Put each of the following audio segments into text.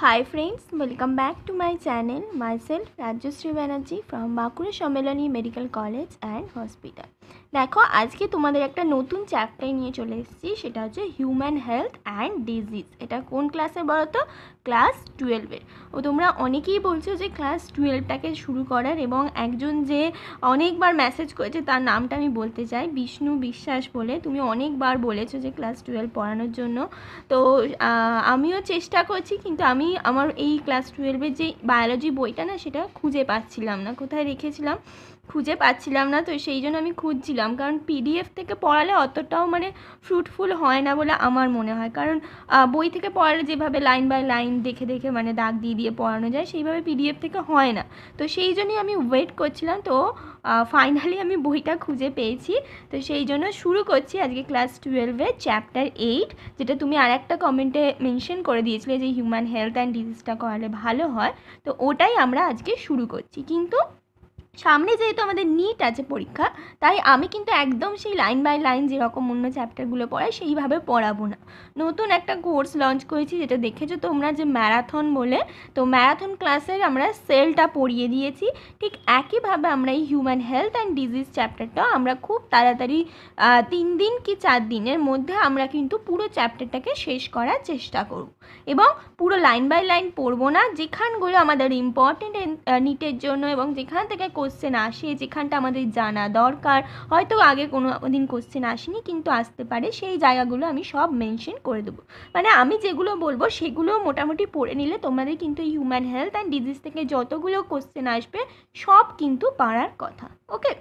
Hi friends, welcome back to my channel. Myself Rajyasree Banerjee from Bankura Sammilani medical college and hospital দেখো আজকে তোমাদের একটা নতুন chapter নিয়ে চলে এসেছি সেটা হচ্ছে হিউম্যান হেলথ অ্যান্ড ডিজিজ এটা কোন ক্লাসে বলো তো? ক্লাস টুয়েলভের ও তোমরা অনেকেই বলছো যে ক্লাস টুয়েলভটাকে শুরু করার এবং একজন যে অনেকবার মেসেজ করেছে তার নামটা আমি বলতে চাই বিষ্ণু বিশ্বাস বলে। তুমি অনেকবার বলেছ যে ক্লাস টুয়েলভ পড়ানোর জন্য। তো আমিও চেষ্টা করছি কিন্তু আমি আমার এই ক্লাস টুয়েলভের যে বায়োলজি বইটা না সেটা খুঁজে পাচ্ছিলাম না কোথায় রেখেছিলাম? খুঁজে পাচ্ছিলাম না, তো সেই জন্য আমি খুঁজছিলাম। কারণ পিডিএফ থেকে পড়ালে অতটাও মানে ফ্রুটফুল হয় না বলে আমার মনে হয়। কারণ বই থেকে পড়ালে যেভাবে লাইন বাই লাইন দেখে দেখে মানে দাগ দিয়ে দিয়ে পড়ানো যায়, সেইভাবে পিডিএফ থেকে হয় না। তো সেই জন্যই আমি ওয়েট করছিলাম, তো ফাইনালি আমি বইটা খুঁজে পেয়েছি। তো সেই জন্য শুরু করছি আজকে ক্লাস টুয়েলভে চ্যাপ্টার এইট যেটা তুমি আর একটা কমেন্টে মেনশন করে দিয়েছিলে যে হিউম্যান হেলথ অ্যান্ড ডিজিজটা করালে ভালো হয়। তো ওটাই আমরা আজকে শুরু করছি। কিন্তু সামনে যেহেতু আমাদের নিট আছে পরীক্ষা, তাই আমি কিন্তু একদম সেই লাইন বাই লাইন যেরকম অন্য চ্যাপ্টারগুলো পড়াই, সেইভাবে পড়াবো না। নতুন একটা কোর্স লঞ্চ করেছি, যেটা দেখেছ তোমরা যে ম্যারাথন বলে, তো ম্যারাথন ক্লাসের আমরা সেলটা পড়িয়ে দিয়েছি। ঠিক একইভাবে আমরা এই হিউম্যান হেলথ অ্যান্ড ডিজিজ চ্যাপ্টারটাও আমরা খুব তাড়াতাড়ি তিন দিন কি চার দিনের মধ্যে আমরা কিন্তু পুরো চ্যাপ্টারটাকে শেষ করার চেষ্টা করব। এবং পুরো লাইন বাই লাইন পড়ব না, যেখানগুলো আমাদের ইম্পর্টেন্ট নিটের জন্য এবং যেখান থেকে কোশ্চেন আসে, যেখানটা আমাদের জানা দরকার। হয়তো আগে কোনো দিন কোশ্চেন আসেনি, কিন্তু আসতে পারে। সেই জায়গাগুলো আমি সব মেনশন করে দেবো। মানে আমি যেগুলো বলব, সেগুলো মোটামুটি পড়ে নিলে তোমাদের কিন্তু হিউম্যান হেলথ অ্যান্ড ডিজিজ থেকে যতগুলো কোশ্চেন আসবে, সব কিন্তু পারার কথা। ওকে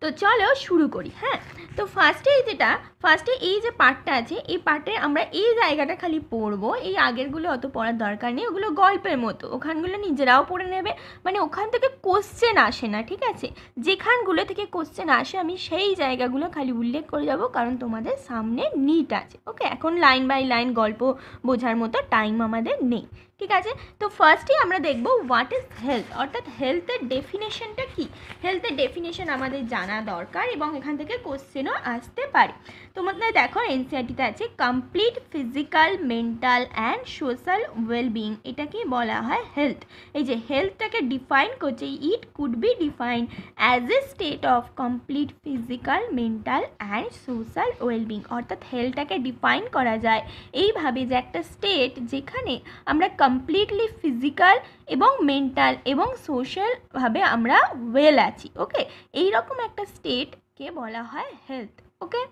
তো চলো শুরু করি হ্যাঁ? তো ফার্স্টে যেটা ফার্স্টে এই যে পার্টটা আছে, এই পার্টে আমরা এই জায়গাটা খালি পড়ব, এই আগেরগুলো অত পড়ার দরকার নেই, ওগুলো গল্পের মতো, ওখানগুলো নিজেরাও পড়ে নেবে মানে ওখান থেকে কোশ্চেন আসে না, ঠিক আছে? যেখানগুলো থেকে কোশ্চেন আসে, আমি সেই জায়গাগুলো খালি উল্লেখ করে যাব, কারণ তোমাদের সামনে নিট আছে ওকে এখন লাইন বাই লাইন গল্প বোঝার মতো টাইম আমাদের নেই। ঠিক আছে? তো ফার্স্টেই আমরা দেখব হোয়াট ইজ হেলথ অর্থাৎ হেলথের ডেফিনেশনটা কি? হেলথের ডেফিনেশন আমাদের জানা দরকার এবং এখান থেকে কোশ্চেনও আসতে পারে। তোমাদের দেখো এনসিআরটিতে আছে complete physical mental and social wellbeing এটাকে বলা হয় হেলথ এই যে হেলথটাকে ডিফাইন করছে it could be define as a state of complete physical mental and social wellbeing অর্থাৎ হেলথটাকে ডিফাইন করা যায়। এইভাবে যে একটা স্টেট যেখানে আমরা কমপ্লিটলি ফিজিক্যাল এবং মেন্টাল এবং সোশ্যালভাবে আমরা ওয়েল আছি ওকে এই রকম একটা স্টেটকে বলা হয় হেলথ ওকে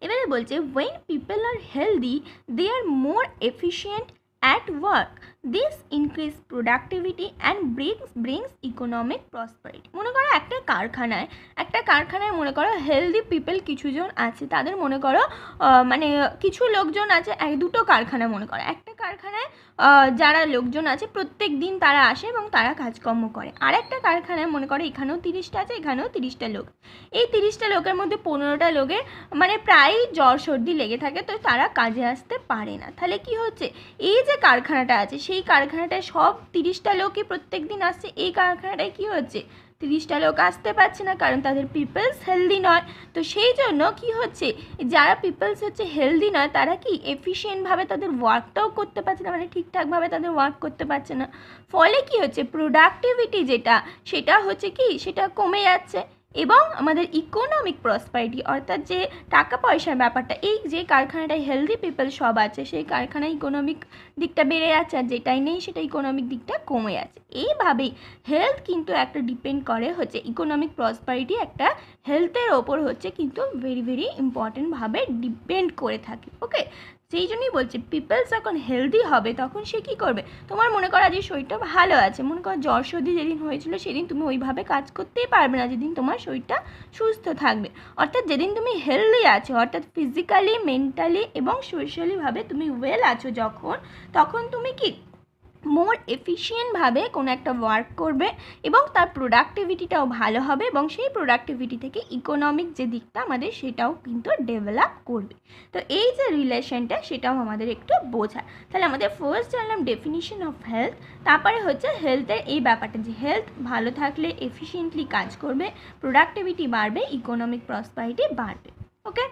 এবারে বলছে when people are healthy they are more efficient at work this increase productivity and brings brings economic prosperity মনে করো একটা কারখানায় একটা কারখানায় মনে করো হেলদি পিপল কিছুজন আছে, তাদের মনে করো মানে কিছু লোকজন আছে, এক দুটো কারখানা মনে করো। একটা কারখানায় যারা লোকজন আছে, প্রত্যেক দিন তারা আসে এবং তারা কাজকর্ম করে। আর একটা কারখানায় মনে করো এখানেও তিরিশটা আছে, এখানেও তিরিশটা লোক। এই তিরিশটা লোকের মধ্যে পনেরোটা লোকের মানে প্রায়ই জ্বর সর্দি লেগে থাকে, তো তারা কাজে আসতে পারে না। তাহলে কি হচ্ছে? এই যে কারখানাটা আছে সেই কারখানাটায় সব তিরিশটা লোকই প্রত্যেক দিন আসছে। এই কারখানাটায় কি হচ্ছে? তিরিশটা লোক আসতে পারছে না, কারণ তাদের পিপলস হেলদি নয়। তো সেই জন্য কি হচ্ছে? যারা পিপলস হচ্ছে হেলদি নয়, তারা কি এফিশিয়েন্টভাবে তাদের ওয়ার্কটাও করতে পারছে না মানে ঠিকঠাকভাবে তাদের ওয়ার্ক করতে পারছে না। ফলে কি হচ্ছে? প্রোডাক্টিভিটি যেটা, সেটা হচ্ছে কি? সেটা কমে যাচ্ছে। এবং আমাদের ইকোনমিক প্রসপারিটি অর্থাৎ যে টাকা পয়সার ব্যাপারটা, এই যে কারখানাটায় হেলদি পিপল সব আছে, সেই কারখানায় ইকোনমিক দিকটা বেড়ে যাচ্ছে আর যেটাই নেই সেটা ইকোনমিক দিকটা কমে যাচ্ছে। এইভাবেই হেলথ কিন্তু একটা ডিপেন্ড করে হচ্ছে ইকোনমিক প্রসপারিটি একটা হেলথের ওপর হচ্ছে কিন্তু ভেরি ভেরি ইম্পর্টেন্টভাবে ডিপেন্ড করে থাকে ওকে সেই জন্যই বলছি পিপলস যখন হেলদি হবে, তখন সে কী করবে? তোমার মনে করো যে শরীরটা ভালো আছে, মনে করো জ্বর সর্দি যেদিন হয়েছিল, সেদিন তুমি ওইভাবে কাজ করতেই পারবে না, যেদিন তোমার শরীরটা সুস্থ থাকবে। অর্থাৎ যেদিন তুমি হেলদি আছো, অর্থাৎ ফিজিক্যালি মেন্টালি এবং সোশ্যালিভাবে তুমি ওয়েল আছো যখন, তখন তুমি কি মোর এফিশিয়েন্টভাবে কোনো একটা ওয়ার্ক করবে এবং তার প্রোডাক্টিভিটিটাও ভালো হবে এবং সেই প্রোডাক্টিভিটি থেকে ইকোনমিক যে দিকটা আমাদের সেটাও কিন্তু ডেভেলপ করবে। তো এই যে রিলেশনটা সেটাও আমাদের একটু বোঝার তাহলে আমাদের ফার্স্ট জানলাম ডেফিনিশন অফ হেলথ তারপরে হচ্ছে হেলথের এই ব্যাপারটা যে হেলথ ভালো থাকলে এফিশিয়েন্টলি কাজ করবে প্রোডাক্টিভিটি বাড়বে ইকোনমিক প্রসপারিটি বাড়বে। ওকে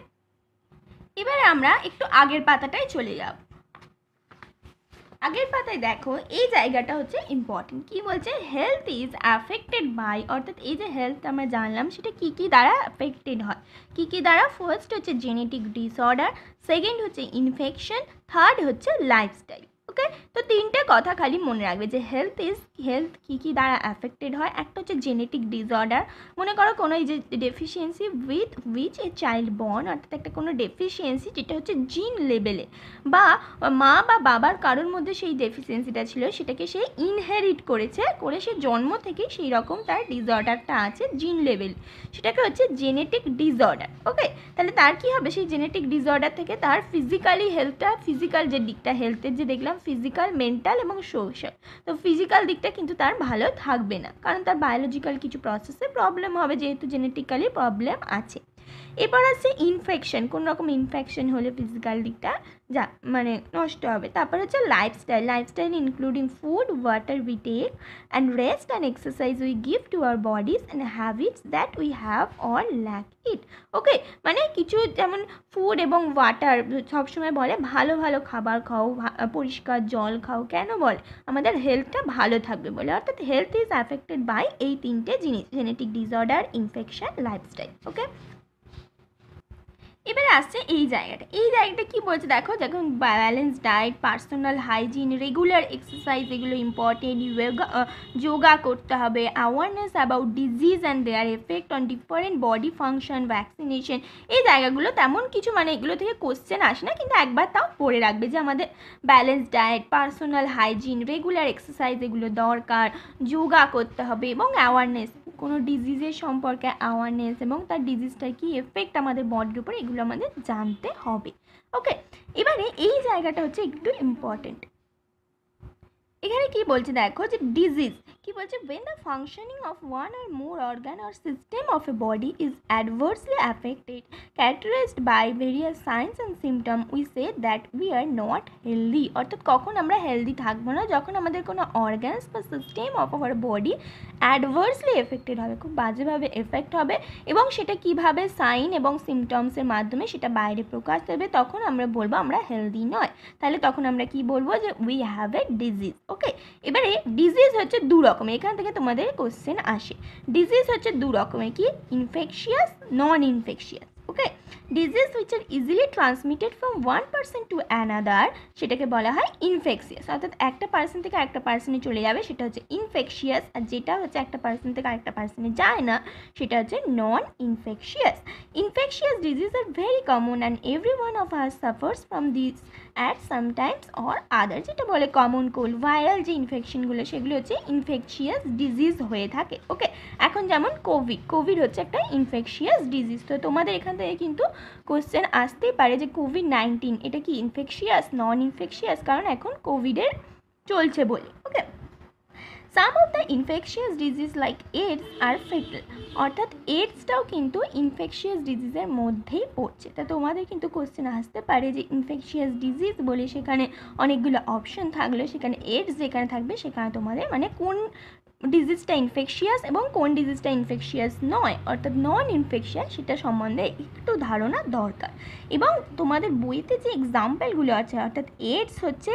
এবারে আমরা একটু আগের পাতাটায় চলে যাব। আগের পাতায় দেখো, এই জায়গাটা হচ্ছে ইম্পর্টেন্ট কি বলছে? হেলথ ইজ অ্যাফেক্টেড বাই অর্থাৎ এই যে হেলথ আমরা জানলাম, সেটা কি কি দ্বারা অ্যাফেক্টেড হয়? কি কি দ্বারা? ফার্স্ট হচ্ছে জেনেটিক ডিসঅর্ডার সেকেন্ড হচ্ছে ইনফেকশন থার্ড হচ্ছে লাইফস্টাইল ওকে তো তিনটে কথা খালি মনে রাখবে যে হেলথ ইজ হেলথ কী কী দ্বারা অ্যাফেক্টেড হয়? একটা হচ্ছে জেনেটিক ডিসঅর্ডার মনে করো কোনো এই যে deficiency with which a child born অর্থাৎ একটা কোনো ডেফিসিয়েন্সি যেটা হচ্ছে জিন লেভেলে বা মা বা বাবার কারোর মধ্যে সেই ডেফিসিয়েন্সিটা ছিল, সেটাকে সে ইনহেরিট করেছে, করে সে জন্ম থেকেই সেই রকম তার ডিসঅর্ডারটা আছে জিন লেভেল সেটাকে হচ্ছে জেনেটিক ডিসঅর্ডার ওকে তাহলে তার কি হবে? সেই জেনেটিক ডিসঅর্ডার থেকে তার ফিজিক্যালি হেলথটা ফিজিক্যাল যে দিকটা হেলথের যে দেখলাম ফিজিক্যাল মেন্টাল এবং সোশ্যাল তো ফিজিক্যাল দিকটা কিন্তু তার ভালো থাকবে না। কারণ তার বায়োলজিক্যাল কিছু প্রসেসে প্রবলেম হবে, যেহেতু জেনেটিক্যালি প্রবলেম আছে। এবার আছে ইনফেকশন কোন রকম ইনফেকশন হলে ফিজিক্যাল দিকটা যা মানে নষ্ট হবে। তারপর হচ্ছে lifestyle lifestyle including food water we take and rest and exercise we give to our bodies and habits that we have or lack it okay মানে কিছু যেমন ফুড এবং ওয়াটার সবসময় বলে, ভালো ভালো খাবার খাও পরিষ্কার জল খাও। কেন বলে? আমাদের হেলথটা ভালো থাকবে বলে। অর্থাৎ হেলথ ইজ অ্যাফেক্টেড বাই এই তিনটে জিনিস genetic disorder infection lifestyle okay এবারে আসছে এই জায়গাটা। এই জায়গাটা কি বলছে দেখো, যখন balance diet personal hygiene regular exercise এগুলো ইম্পর্টেন্ট যোগা করতে হবে। Awareness about disease and their effect on different body function vaccination এই জায়গাগুলো তেমন কিছু মানে এগুলো থেকে কোশ্চেন আসে না, কিন্তু একবার তাও পড়ে রাখবে যে আমাদের balance diet personal hygiene regular exercise এগুলো দরকার যোগা করতে হবে এবং অ্যাওয়ারনেস কোনো ডিজিজের সম্পর্কে অ্যাওয়ারনেস এবং তার ডিজিজটার কী এফেক্ট আমাদের বডির উপর এগুলো আমাদের জানতে হবে। ওকে এবারে এই জায়গাটা হচ্ছে একটু ইম্পর্টেন্ট এখানে কি বলছে দেখো যে ডিজিজ কি বলছে? When the functioning of one or more organ or system of a body is adversely affected, characterized by various signs and symptoms, we say that we are not healthy. অর্থাৎ কখন আমরা হেলদি থাকব না? যখন আমাদের কোনো অর্গানস বা system of our body adversely affected হবে, খুব বাজেভাবে এফেক্ট হবে এবং সেটা কীভাবে সাইন এবং সিমটমসের মাধ্যমে সেটা বাইরে প্রকাশ দেবে, তখন আমরা বলব আমরা হেলদি নয়। তাহলে তখন আমরা কি বলব যে we have a disease okay এবারে ডিজিজ হচ্ছে দু রকমের, এখান থেকে তোমাদের কোশ্চেন আসে। ডিজিজ হচ্ছে দু রকমের, কি? Infectious non infectious okay disease which are easily transmitted from one person to another সেটাকে বলা হয় ইনফেকশিয়াস অর্থাৎ একটা পার্সন থেকে একটা পার্সনে চলে যাবে, সেটা হচ্ছে ইনফেকশিয়াস আর যেটা হচ্ছে একটা পার্সন থেকে আরেকটা পার্সনে যায় না, সেটা হচ্ছে non infectious infectious disease are very common and every one of are suffers from this at sometimes or other যেটা বলে কমন কোল্ড ভাইরাল যে ইনফেকশনগুলো সেগুলো হচ্ছে ইনফেকশিয়াস ডিজিজ হয়ে থাকে ওকে এখন যেমন কোভিড কোভিড হচ্ছে একটা ইনফেকশিয়াস ডিজিজ তো তোমাদের এখান থেকে কিন্তু কোশ্চেন আসতেই পারে যে কোভিড নাইন্টিন এটা কি ইনফেকশিয়াস নন ইনফেকশিয়াস কারণ এখন কোভিডের চলছে বলে। Okay some of the infectious disease like AIDS are fatal অর্থাৎ এইডসটাও কিন্তু ইনফেকশিয়াস ডিজিজের মধ্যেই পড়ছে। তা তোমাদের কিন্তু কোশ্চেন আসতে পারে যে ইনফেকশিয়াস ডিজিজ বলে সেখানে অনেকগুলো অপশন থাকলে। সেখানে এইডস যেখানে থাকবে, সেখানে তোমাদের মানে কোন ডিজিজটা ইনফেকশিয়াস এবং কোন ডিজিজটা ইনফেকশিয়াস নয়, অর্থাৎ নন ইনফেকশিয়াস সেটা সম্বন্ধে একটু ধারণা দরকার। এবং তোমাদের বইতে যে এক্সাম্পলগুলো আছে, অর্থাৎ এইডস হচ্ছে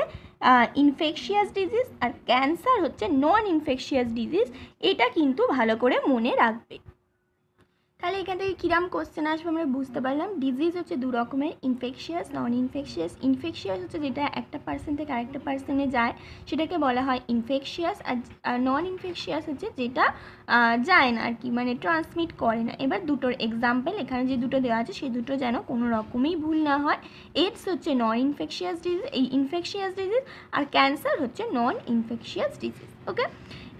ইনফেকশিয়াস ডিজিজ আর ক্যান্সার হচ্ছে নন ইনফেকশিয়াস ডিজিজ এটা কিন্তু ভালো করে মনে রাখবে। তাহলে এখান থেকে কিরাম কোশ্চেন আসবে আমরা বুঝতে পারলাম। ডিজিজ হচ্ছে দু রকমের ইনফেকশিয়াস নন ইনফেকশিয়াস ইনফেকশিয়াস হচ্ছে যেটা একটা পার্সেন থেকে আরেকটা পার্সনে যায়, সেটাকে বলা হয় ইনফেকশিয়াস আর নন ইনফেকশিয়াস হচ্ছে যেটা যায় না আর কি মানে ট্রান্সমিট করে না। এবার দুটোর এক্সাম্পল এখানে যে দুটো দেওয়া আছে সেই দুটো যেন কোনো রকমই ভুল না হয়। এইডস হচ্ছে নন ইনফেকশিয়াস ডিজিজ এই ইনফেকশিয়াস ডিজিজ আর ক্যান্সার হচ্ছে নন ইনফেকশিয়াস ডিজিজ ওকে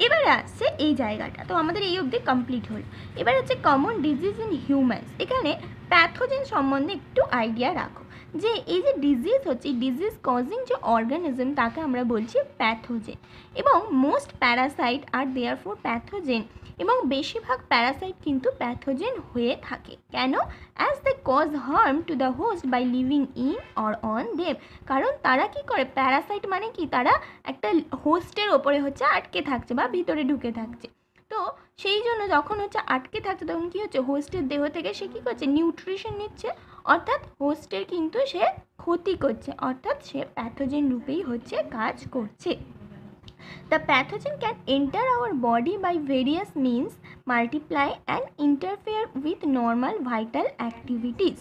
এবারে আসছে এই জায়গাটা। তো আমাদের এই অবধি কমপ্লিট হল। এবার হচ্ছে কমন ডিজিজ ইন হিউম্যানস এখানে প্যাথোজেন সম্বন্ধে একটু আইডিয়া রাখো। যে এই যে ডিজিজ হচ্ছে ডিজিজ কজিং যে অর্গানিজম তাকে আমরা বলছি প্যাথোজেন এবং most parasite are therefore pathogen এবং বেশিরভাগ প্যারাসাইট কিন্তু প্যাথোজেন হয়ে থাকে। কেন? As they cause harm to the host by living in or on them কারণ তারা কি করে? প্যারাসাইট মানে কি? তারা একটা হোস্টের ওপরে হচ্ছে আটকে থাকছে বা ভিতরে ঢুকে থাকছে। তো সেই জন্য যখন হচ্ছে আটকে থাকছে, তখন কী হচ্ছে? হোস্টের দেহ থেকে সে কী করছে? নিউট্রিশন নিচ্ছে। অর্থাৎ হোস্টের কিন্তু সে ক্ষতি করছে। অর্থাৎ সে প্যাথোজেন রূপেই হচ্ছে কাজ করছে। The pathogen can enter our body by various means multiply and interfere with normal vital activities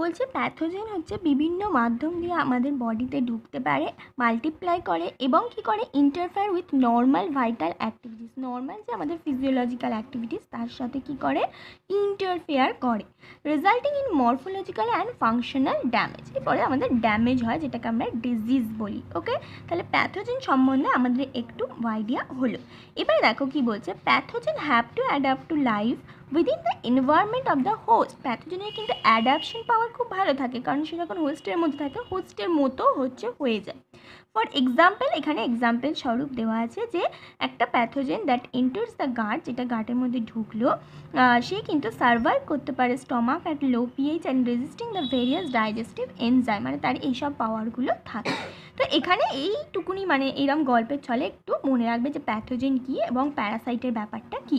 বলছে প্যাথোজেন হচ্ছে বিভিন্ন মাধ্যম দিয়ে আমাদের বডিতে ঢুকতে পারে মাল্টিপ্লাই করে এবং কি করে? Interfere with normal vital activities normal যে আমাদের ফিজিওলজিক্যাল অ্যাক্টিভিটিস তার সাথে কি করে? ইন্টারফেয়ার করে। Resulting in morphological and functional damage এরপরে আমাদের ড্যামেজ হয়, যেটাকে আমরা ডিজিজ বলি ওকে তাহলে প্যাথোজেন সম্বন্ধে আমাদের একটু আইডিয়া হলো। এবারে দেখো কি বলছে pathogen have to adapt to life within the environment of the host প্যাথোজেনের কিন্তু অ্যাডাপশন পাওয়ার খুব ভালো থাকে, কারণ সে যখন হোস্টের মধ্যে থাকে হোস্টের মতো হচ্ছে হয়ে যায়। ফর এক্সাম্পল এখানে এক্সাম্পল স্বরূপ দেওয়া আছে যে একটা pathogen that enters the gut যেটা গার্ডের মধ্যে ঢুকলো সে কিন্তু সার্ভাইভ করতে পারে stomach at low pH and resisting the various digestive enzyme মানে তার এইসব পাওয়ারগুলো থাকে। তো এখানে এইটুকুনি মানে এরম গল্পের ছলে একটু মনে রাখবে যে প্যাথোজেন কী এবং প্যারাসাইটের ব্যাপারটা কী।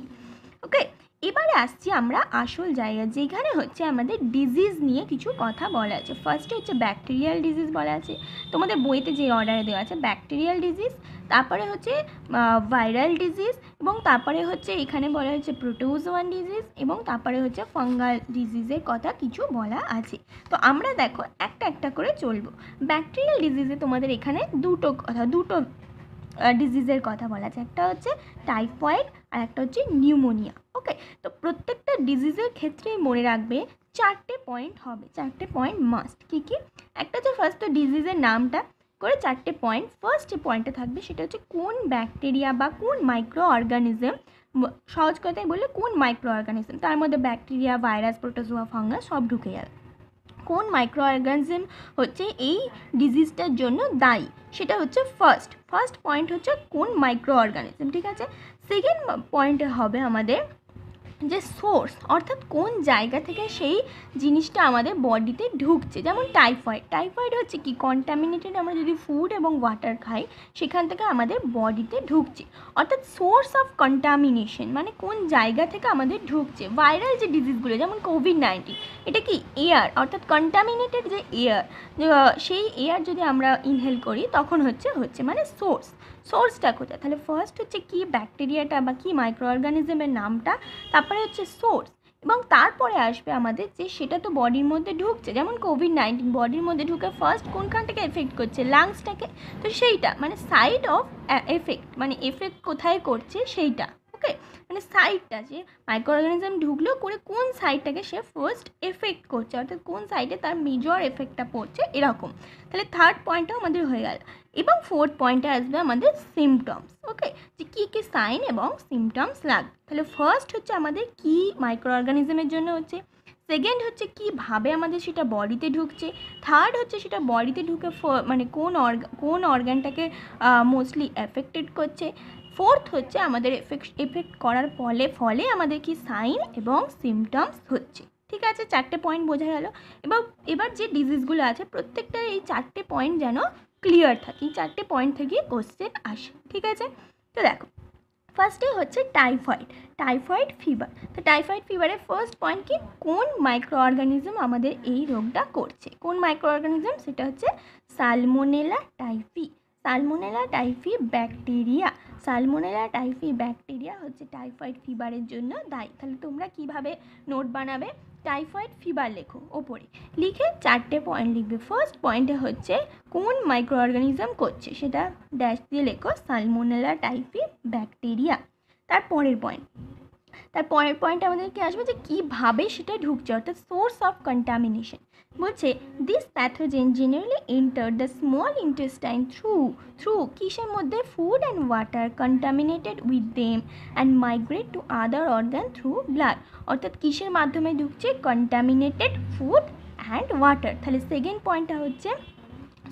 ওকে এবারে আসছি আমরা আসল জায়গা, যেখানে হচ্ছে আমাদের ডিজিজ নিয়ে কিছু কথা বলা আছে। ফার্স্টে হচ্ছে ব্যাকটেরিয়াল ডিজিজ বলা আছে। তোমাদের বইতে যে অর্ডারে দেওয়া আছে ব্যাকটেরিয়াল ডিজিজ তারপরে হচ্ছে ভাইরাল ডিজিজ এবং তারপরে হচ্ছে এখানে বলা হচ্ছে প্রোটোজোয়ান ডিজিজ এবং তারপরে হচ্ছে ফাঙ্গাল ডিজিজের কথা কিছু বলা আছে। তো আমরা দেখো, একটা একটা করে চলবো। ব্যাকটেরিয়াল ডিজিজে তোমাদের এখানে দুটো কথা, দুটো ডিজিজের কথা বলা আছে। একটা হচ্ছে টাইফয়েড আর একটা হচ্ছে নিউমোনিয়া ওকে তো প্রত্যেকটা ডিজিজের ক্ষেত্রেই মনে রাখবে চারটে পয়েন্ট হবে, চারটে পয়েন্ট মাস্ট কী কী? একটা হচ্ছে ফার্স্ট ডিজিজের নামটা করে চারটে পয়েন্ট ফার্স্ট যে পয়েন্টটা থাকবে, সেটা হচ্ছে কোন ব্যাকটেরিয়া বা কোন মাইক্রো অর্গানিজম সহজ কথায় বললে কোন মাইক্রো অর্গানিজম তার মধ্যে ব্যাকটেরিয়া ভাইরাস প্রোটোজোয়া ফাঙ্গাস সব ঢুকে যাবে। কোন মাইক্রো অর্গানিজম হচ্ছে এই ডিজিজটার জন্য দায়ী, সেটা হচ্ছে ফার্স্ট ফার্স্ট পয়েন্ট হচ্ছে কোন মাইক্রো অর্গানিজম ঠিক আছে? সেকেন্ড পয়েন্টে হবে আমাদের যে সোর্স, অর্থাৎ কোন জায়গা থেকে সেই জিনিসটা আমাদের বডিতে ঢুকছে। যেমন টাইফয়েড টাইফয়েড হচ্ছে কি? কন্টামিনেটেড আমরা যদি ফুড এবং ওয়াটার খাই, সেখান থেকে আমাদের বডিতে ঢুকছে। অর্থাৎ সোর্স অফ কন্টামিনেশন মানে কোন জায়গা থেকে আমাদের ঢুকছে? ভাইরাল যে ডিজিজগুলো যেমন কোভিড নাইন্টিন এটা কি এয়ার অর্থাৎ কন্টামিনেটেড যে এয়ার সেই এয়ার যদি আমরা ইনহেল করি, তখন হচ্ছে হচ্ছে মানে সোর্স সোর্সটা কোথায়? তাহলে ফার্স্ট হচ্ছে কি ব্যাকটেরিয়াটা বা কি মাইক্রো অর্গানিজমের নামটা, তারপরে হচ্ছে সোর্স এবং তারপরে আসবে আমাদের যে সেটা তো বডির মধ্যে ঢুকছে। যেমন কোভিড নাইন্টিন বডির মধ্যে ঢুকে ফার্স্ট কোনখানটাকে এফেক্ট করছে? লাংসটাকে তো সেইটা মানে সাইড অফ এফেক্ট মানে এফেক্ট কোথায় করছে? সেইটা ওকে মানে সাইডটা যে মাইক্রো অর্গানিজম ঢুকলেও করে কোন সাইডটাকে সে ফার্স্ট এফেক্ট করছে? অর্থাৎ কোন সাইডে তার মেজর এফেক্টটা পড়ছে? এরকম। তাহলে থার্ড পয়েন্টটাও আমাদের হয়ে গেল। এবং ফোর্থ পয়েন্টে আসবে আমাদের সিমটমস ওকে যে কী কী সাইন এবং সিমটমস লাগবে। তাহলে ফার্স্ট হচ্ছে আমাদের কি মাইক্রো অর্গানিজমের জন্য হচ্ছে? সেকেন্ড হচ্ছে কীভাবে আমাদের সেটা বডিতে ঢুকছে। থার্ড হচ্ছে সেটা বডিতে ঢুকে মানে কোন অর্গা, কোন অর্গানটাকে মোস্টলি এফেক্টেড করছে। ফোর্থ হচ্ছে আমাদের এফেক্ট এফেক্ট করার ফলে ফলে আমাদের কি সাইন এবং সিমটমস হচ্ছে। ঠিক আছে, চারটে পয়েন্ট বোঝা গেল। এবার এবার যে ডিজিজগুলো আছে, প্রত্যেকটার এই চারটে পয়েন্ট যেন ক্লিয়ার থাকে। চারটে পয়েন্ট থেকে কোশ্চেন আসে, ঠিক আছে? তো দেখো ফার্স্টে হচ্ছে টাইফয়েড টাইফয়েড ফিভার তো টাইফয়েড ফিভারের ফার্স্ট পয়েন্ট কি? কোন মাইক্রো অর্গানিজম আমাদের এই রোগটা করছে? কোন মাইক্রো অর্গানিজম সেটা হচ্ছে Salmonella typhi Salmonella typhi bacteria Salmonella typhi bacteria হচ্ছে টাইফয়েড ফিভারের জন্য দায়ী। তাহলে তোমরা কীভাবে নোট বানাবে? টাইফয়েড ফিভার লেখো, ওপরে। লিখে চারটে পয়েন্ট লিখবে। ফার্স্ট পয়েন্টে হচ্ছে কোন মাইক্রো অর্গানিজম করছে? সেটা ড্যাশ দিয়ে লেখো সালমোনেলা টাইপি ব্যাকটেরিয়া তার পরের পয়েন্ট তার পরের পয়েন্ট আমাদের কি আসবে যে কীভাবে সেটা ঢুকছে, অর্থাৎ সোর্স অফ কন্টামিনেশন বলছে this pathogen generally enter the small intestine through through কিসের মধ্যে? Food and water contaminated with them and migrate to other organ through blood অর্থাৎ কিসের মাধ্যমে ঢুকছে? কন্টামিনেটেড ফুড অ্যান্ড ওয়াটার তাহলে সেকেন্ড পয়েন্টটা হচ্ছে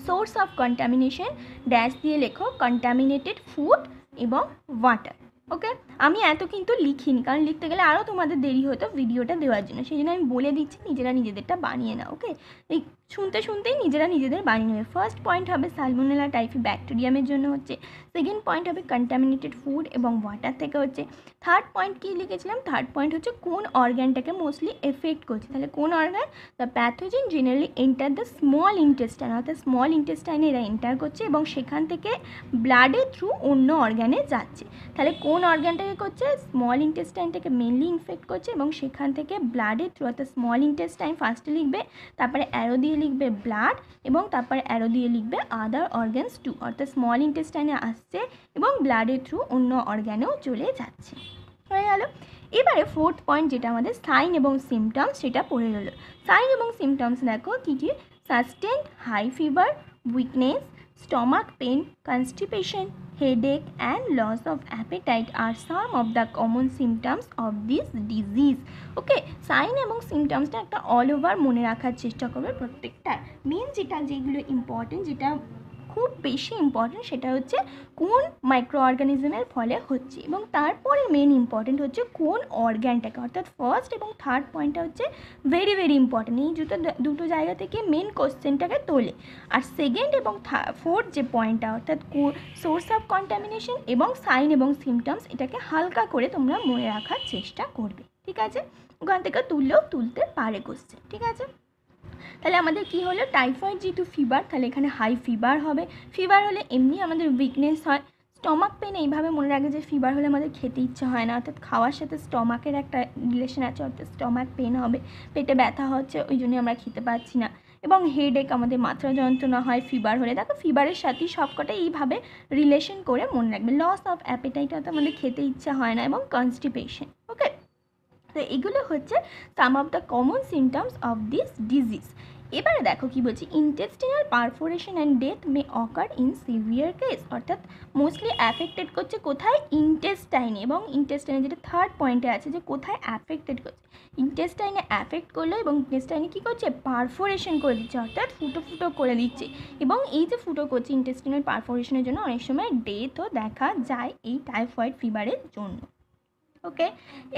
সোর্স অফ কন্টামিনেশন ড্যাশ দিয়ে লেখো কন্টামিনেটেড ফুড এবং ওয়াটার ওকে আমি এত কিন্তু লিখিনি, কারণ লিখতে গেলে আরও তোমাদের দেরি হতো ভিডিওটা দেওয়ার জন্য। সেই জন্য আমি বলে দিচ্ছি, নিজেরা নিজেদেরটা বানিয়ে নাও ওকে এই শুনতে শুনতেই নিজেরা নিজেদের বানিয়ে নেবে। ফার্স্ট পয়েন্ট হবে সালমোনেলা টাইফি ব্যাকটেরিয়ামের জন্য হচ্ছে। সেকেন্ড পয়েন্ট হবে কন্টামিনেটেড ফুড এবং ওয়াটার থেকে হচ্ছে। থার্ড পয়েন্ট কী লিখেছিলাম? থার্ড পয়েন্ট হচ্ছে কোন অর্গ্যানটাকে মোস্টলি এফেক্ট করছে। তাহলে কোন organ the pathogen generally enter the small intestine অর্থাৎ স্মল ইন্টেস্টাইনে এরা এন্টার করছে এবং সেখান থেকে ব্লাডের থ্রু অন্য অর্গ্যানে যাচ্ছে। তাহলে কোন অর্গ্যানটাকে করছে স্মল ইন্টেস্টাইনটাকে মেনলি ইনফেক্ট করছে এবং সেখান থেকে ব্লাডের থ্রু অর্থাৎ স্মল ইন্টেস্টাইন ফার্স্টে লিখবে, তারপরে অ্যারো দিয়ে লিখবে ব্লাড এবং তারপরে অ্যারো দিয়ে লিখবে আদার অর্গ্যানস টু অর্থাৎ স্মল ইন্টেস্টাইনে আসছে এবং ব্লাডের থ্রু অন্য অর্গ্যানেও চলে যাচ্ছে। হয়ে গেল। এবারে ফোর্থ পয়েন্ট যেটা আমাদের সাইন এবং সিমটমস সেটা পড়ে গেলো সাইন এবং সিমটমস দেখো কী কী? Sustained high fever weakness stomach pain constipation headache and loss of appetite are some of the common symptoms of this disease okay sign এবং সিমটমসটা একটা অল ওভার মনে রাখার চেষ্টা করবে প্রত্যেকটার। মেন যেটা যেগুলো ইম্পর্টেন্ট যেটা খুব বেশি ইম্পর্টেন্ট সেটা হচ্ছে কোন মাইক্রো অর্গানিজমের ফলে হচ্ছে এবং তারপরে মেন ইম্পর্টেন্ট হচ্ছে কোন অর্গ্যানটাকে অর্থাৎ ফার্স্ট এবং থার্ড পয়েন্টটা হচ্ছে ভেরি ভেরি ইম্পর্টেন্ট এই দুটো দুটো জায়গা থেকে মেন কোশ্চেনটাকে তোলে। আর সেকেন্ড এবং ফোর্থ যে পয়েন্টটা অর্থাৎ সোর্স অফ কন্টামিনেশন এবং সাইন এবং সিমটমস এটাকে হালকা করে তোমরা মনে রাখার চেষ্টা করবে। ঠিক আছে? ওখান থেকে তুললেও তুলতে পারে কোশ্চেন ঠিক আছে? তাহলে আমাদের কি হলো? টাইফয়েড যেহেতু ফিভার তাহলে এখানে হাই ফিভার হবে। ফিভার হলে এমনি আমাদের উইকনেস হয়। স্টমাক পেন এইভাবে মনে রাখে যে ফিভার হলে আমাদের খেতে ইচ্ছা হয় না। অর্থাৎ খাওয়ার সাথে স্টমাকের একটা রিলেশন আছে, অর্থাৎ স্টমাক পেন হবে, পেটে ব্যথা হচ্ছে, ওই জন্য আমরা খেতে পারছি না। এবং হেডেক আমাদের মাথা যন্ত্রণা হয় ফিভার হলে। দেখো ফিভারের সাথেই সবকটা এইভাবে রিলেশন করে মনে রাখবে। লস অফ অ্যাপেটাইট অর্থাৎ আমাদের খেতে ইচ্ছা হয় না এবং কনস্টিপেশন ওকে তো এগুলো হচ্ছে some of the common symptoms of this disease এবারে দেখো কি বলছি intestinal perforation and death may occur in severe case অর্থাৎ মোস্টলি অ্যাফেক্টেড করছে কোথায়? ইন্টেস্টাইনে এবং ইন্টেস্টাইনে যেটা থার্ড পয়েন্টে আছে যে কোথায় অ্যাফেক্টেড করছে? ইন্টেস্টাইনে অ্যাফেক্ট করল এবং ইন্টেস্টাইনে কী করছে? পারফোরেশন করে দিচ্ছে, অর্থাৎ ফুটো ফুটো করে দিচ্ছে। এবং এই যে ফুটো করছে ইন্টেস্টিনাল পারফোরেশনের জন্য অনেক সময় ডেথও দেখা যায় এই টাইফয়েড ফিভারের জন্য। ওকে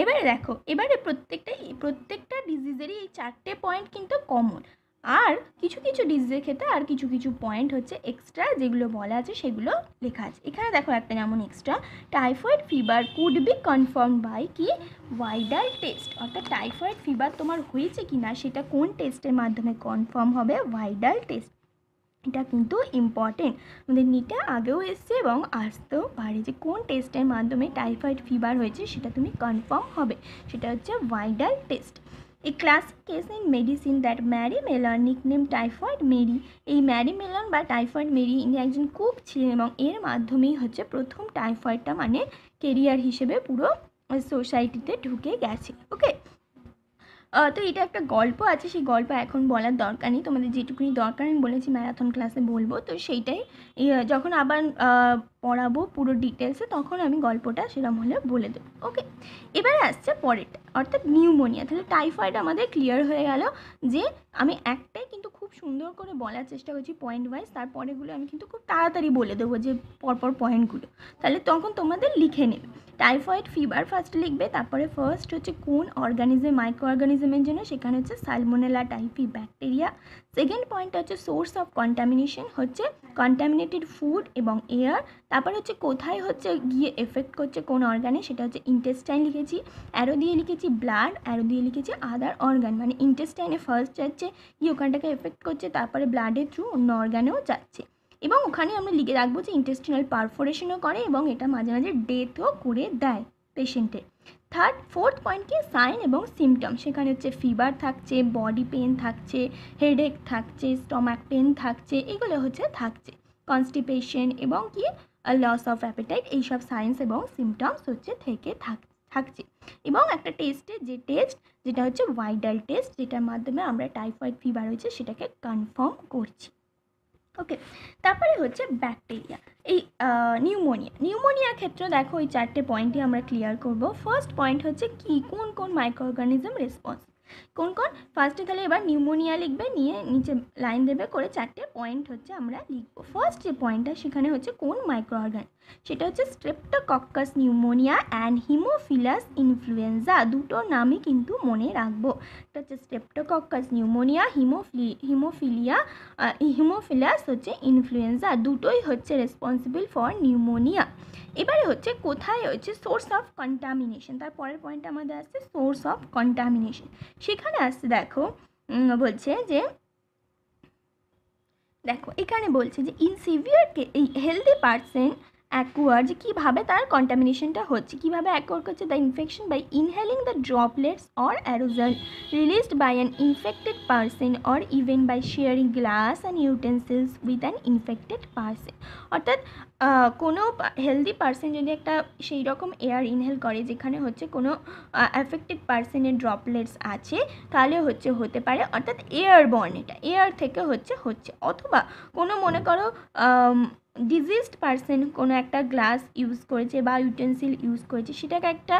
এবারে দেখো, এবারে প্রত্যেকটা প্রত্যেকটা ডিজিজেরই এই চারটে পয়েন্ট কিন্তু কমন আর কিছু কিছু ডিজিজের ক্ষেত্রে আর কিছু কিছু পয়েন্ট হচ্ছে এক্সট্রা যেগুলো বলা আছে, সেগুলো লেখা আছে। এখানে দেখো একটা যেমন extra typhoid fever could be confirm by কি? ওয়াইডাল টেস্ট অর্থাৎ টাইফয়েড ফিভার তোমার হয়েছে কি না সেটা কোন টেস্টের মাধ্যমে কনফার্ম হবে? ওয়াইডাল টেস্ট এটা কিন্তু ইম্পর্টেন্ট আমাদের নিটা আগেও এসছে এবং আসতেও পারে যে কোন টেস্টের মাধ্যমে টাইফয়েড ফিভার হয়েছে সেটা তুমি কনফার্ম হবে। সেটা হচ্ছে ভাইডাল টেস্ট এই classic case in medicine that Mary Mallon nickname Typhoid Mary এই ম্যারি মেলন বা টাইফয়েড মেরি ইনি একজন কুক ছিলেন এবং এর মাধ্যমেই হচ্ছে প্রথম টাইফয়েডটা মানে কেরিয়ার হিসেবে পুরো সোসাইটিতে ঢুকে গেছে। ওকে তো এটা একটা গল্প আছে, সেই গল্প এখন বলার দরকার নেই। তোমাদের যেটুকুনি দরকার, আমি বলেছি ম্যারাথন ক্লাসে বলব। তো সেইটাই যখন আবার পড়াবো পুরো ডিটেলসে তখন আমি গল্পটা সেরকম হলে বলে দেবো। ওকে এবারে আসছে পরেরটা, অর্থাৎ নিউমোনিয়া তাহলে টাইফয়েড আমাদের ক্লিয়ার হয়ে গেল যে, আমি একটাই কিন্তু খুব সুন্দর করে বলার চেষ্টা করছি পয়েন্ট ওয়াইজ তারপরেগুলো আমি কিন্তু খুব তাড়াতাড়ি বলে দেবো যে, পরপর পয়েন্টগুলো তাহলে তখন তোমাদের লিখে নেবে। টাইফয়েড ফিভার ফার্স্ট লিখবে, তারপরে ফার্স্ট হচ্ছে কোন অর্গানিজম মাইক্রো অর্গানিজমের জন্য, সেখানে হচ্ছে Salmonella typhi bacteria second point হচ্ছে সোর্স অফ কন্টামিনেশন হচ্ছে কন্টামিনেটেড ফুড এবং এয়ার তারপর হচ্ছে কোথায় হচ্ছে গিয়ে এফেক্ট করছে কোন অর্গানে সেটা হচ্ছে ইন্টেস্টাইন লিখেছি। অ্যারো দিয়ে লিখেছি ব্লাড অ্যারো দিয়ে লিখেছি আদার অর্গান মানে ইন্টেস্টাইনে ফার্স্ট যাচ্ছে, গিয়ে ওখানটাকে এফেক্ট করছে, তারপরে ব্লাডের থ্রু অন্য অর্গানেও যাচ্ছে। এবং ওখানে আমরা লিখে রাখব যে ইন্টেস্টিনাল পারফোরেশনও করে এবং এটা মাঝে মাঝে ডেথও করে দেয় পেশেন্টের থার্ড ফোর্থ পয়েন্ট কি? সাইন এবং সিমটম সেখানে হচ্ছে ফিভার থাকছে বডি পেন থাকছে হেডেক থাকছে স্টমাক পেন থাকছে, এগুলো হচ্ছে থাকছে। কনস্টিপেশন এবং কি? লস অফ অ্যাপেটাইট এইসব সাইন্স এবং সিমটমস হচ্ছে থেকে থাক থাকছে। এবং একটা টেস্টে যে টেস্ট যেটা হচ্ছে ভাইডাল টেস্ট যেটার মাধ্যমে আমরা টাইফয়েড ফিভার হয়েছে, সেটাকে কনফার্ম করছি। ওকে তারপরে হচ্ছে ব্যাকটেরিয়া এই নিউমোনিয়া নিউমোনিয়ার ক্ষেত্রে দেখো এই চারটে পয়েন্টই আমরা ক্লিয়ার করব। ফার্স্ট পয়েন্ট হচ্ছে কি? কোন কোন মাইক্রো অর্গানিজম রেসপন্স কোন কোন? ফার্স্টে তাহলে এবার নিউমোনিয়া লিখবে, নিয়ে নিচে লাইন দেবে করে চারটে পয়েন্ট হচ্ছে আমরা লিখব। ফার্স্ট যে পয়েন্টটা সেখানে হচ্ছে কোন মাইক্রো অর্গান সেটা হচ্ছে Streptococcus pneumoniae and Haemophilus influenzae দুটোর নামই কিন্তু মনে রাখব। এটা হচ্ছে স্ট্রেপ্টোকক্কাস নিউমোনিয়া হিমোফিলি হিমোফিলিয়া হিমোফিলাস হচ্ছে ইনফ্লুয়েঞ্জা দুটোই হচ্ছে রেসপন্সিবল ফর নিউমোনিয়া এবারে হচ্ছে কোথায় হচ্ছে সোর্স অফ কন্টামিনেশন তার পরের পয়েন্ট আমাদের আসছে সোর্স অফ কন্টামিনেশন সেখানে আসতে দেখো বলছে যে দেখো এখানে বলছে যে in severe healthy person acquire যে কীভাবে তার কন্টামিনেশনটা হচ্ছে, কীভাবে অ্যাকুয়ার করছে the infection by inhaling the droplets or aerosol released by an infected person or even by sharing glass and utensils with an infected person অর্থাৎ কোনো হেলদি পার্সন যদি একটা সেই রকম এয়ার ইনহেল করে, যেখানে হচ্ছে কোনো অ্যাফেক্টেড পার্সনের ড্রপলেটস আছে, তাহলে হচ্ছে হতে পারে, অর্থাৎ এয়ার বর্ন এটা এয়ার থেকে হচ্ছে হচ্ছে। অথবা কোনো মনে করো ডিজিজড পার্সন কোনো একটা গ্লাস ইউজ করেছে বা ইউটেন্সিল ইউজ করেছে, সেটাকে একটা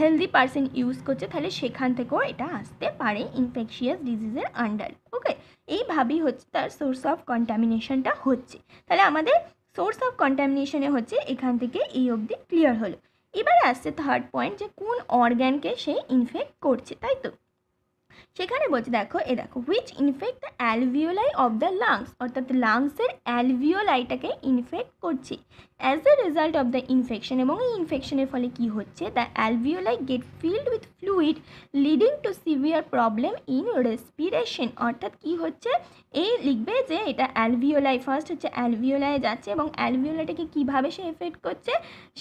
হেলদি পার্সন ইউজ করছে, তাহলে সেখান থেকেও এটা আসতে পারে ইনফেকশিয়াস ডিজিজের আন্ডার ওকে এইভাবেই হচ্ছে তার সোর্স অফ কন্টামিনেশনটা হচ্ছে। তাহলে আমাদের সোর্স অফ কন্টামিনেশনে হচ্ছে এখান থেকে এই অবধি ক্লিয়ার হলো। এবারে আসছে থার্ড পয়েন্ট যে কোন অর্গ্যানকে সে ইনফেক্ট করছে, তাই তো? সেখানে বলছে, দেখো, এ দেখো which infect the alveoli of the lungs অর্থাৎ লাংসের অ্যালভিওলাইটাকে ইনফেক্ট করছে। As a result of the infection এবং এই ইনফেকশনের ফলে কি হচ্ছে? The alveoli get filled with fluid leading to severe problem in respiration অর্থাৎ কি হচ্ছে? এই লিখবে যে এটা অ্যালভিওলাই ফার্স্ট হচ্ছে অ্যালভিওলাই যাচ্ছে, এবং অ্যালভিওলাটাকে কীভাবে সে এফেক্ট করছে?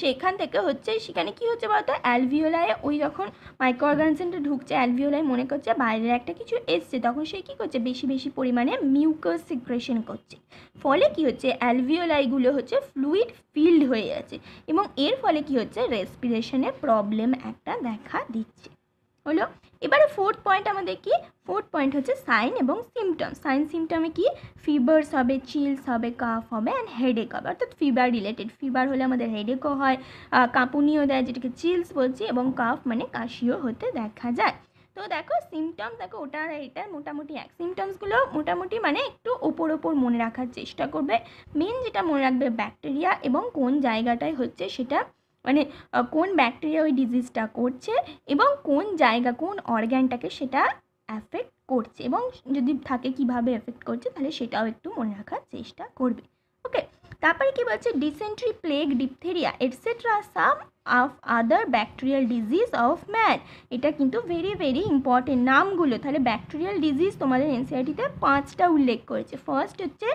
সেখান থেকে হচ্ছে, সেখানে কি হচ্ছে বলতো? অ্যালভিওলায় ওই যখন মাইক্রো অর্গানিজমটা ঢুকছে অ্যালভিওলাই মনে করছে বাইরের একটা কিছু এসছে, তখন সে কী করছে? বেশি বেশি পরিমাণে মিউকাস সিক্রেশন করছে। ফলে কি হচ্ছে? অ্যালভিওলাইগুলো হচ্ছে ফ্লুইড ফিল্ড হয়ে যাচ্ছে এবং এর ফলে কি হচ্ছে? রেসপিরেশনের প্রবলেম একটা দেখা দিচ্ছে। হলো? এবারে ফোর্থ পয়েন্ট আমাদের কি? ফোর্থ পয়েন্ট হচ্ছে সাইন এবং সিমটম সাইন সিমটমে কি? ফিভার্স হবে চিলস হবে কাফ হবে অ্যান্ড হেডেক হবে। অর্থাৎ ফিভার রিলেটেড ফিভার হলে আমাদের হেডেকও হয় কাঁপুনিও দেয়, যেটাকে চিলস বলছি, এবং কাফ মানে কাশিও হতে দেখা যায়। তো দেখো সিমটম দেখো, ওটা আর এটার মোটামুটি এক। সিমটমসগুলো মোটামুটি মানে একটু ওপর ওপর মনে রাখার চেষ্টা করবে। মেন যেটা মনে রাখবে ব্যাকটেরিয়া এবং কোন জায়গাটায় হচ্ছে সেটা মানে কোন ব্যাকটেরিয়া ওই ডিজিজটা করছে এবং কোন জায়গা, কোন অর্গ্যানটাকে সেটা অ্যাফেক্ট করছে এবং যদি থাকে কীভাবে এফেক্ট করছে, তাহলে সেটাও একটু মনে রাখার চেষ্টা করবে। ওকে তারপরে কি বলছে? Dysentery plague diphtheria etcetera some of other bacterial disease of man এটা কিন্তু ভেরি ভেরি ইম্পর্টেন্ট নামগুলো। তাহলে ব্যাকটেরিয়াল ডিজিজ তোমাদের এনসিআরটিতে পাঁচটা উল্লেখ করেছে। ফার্স্ট হচ্ছে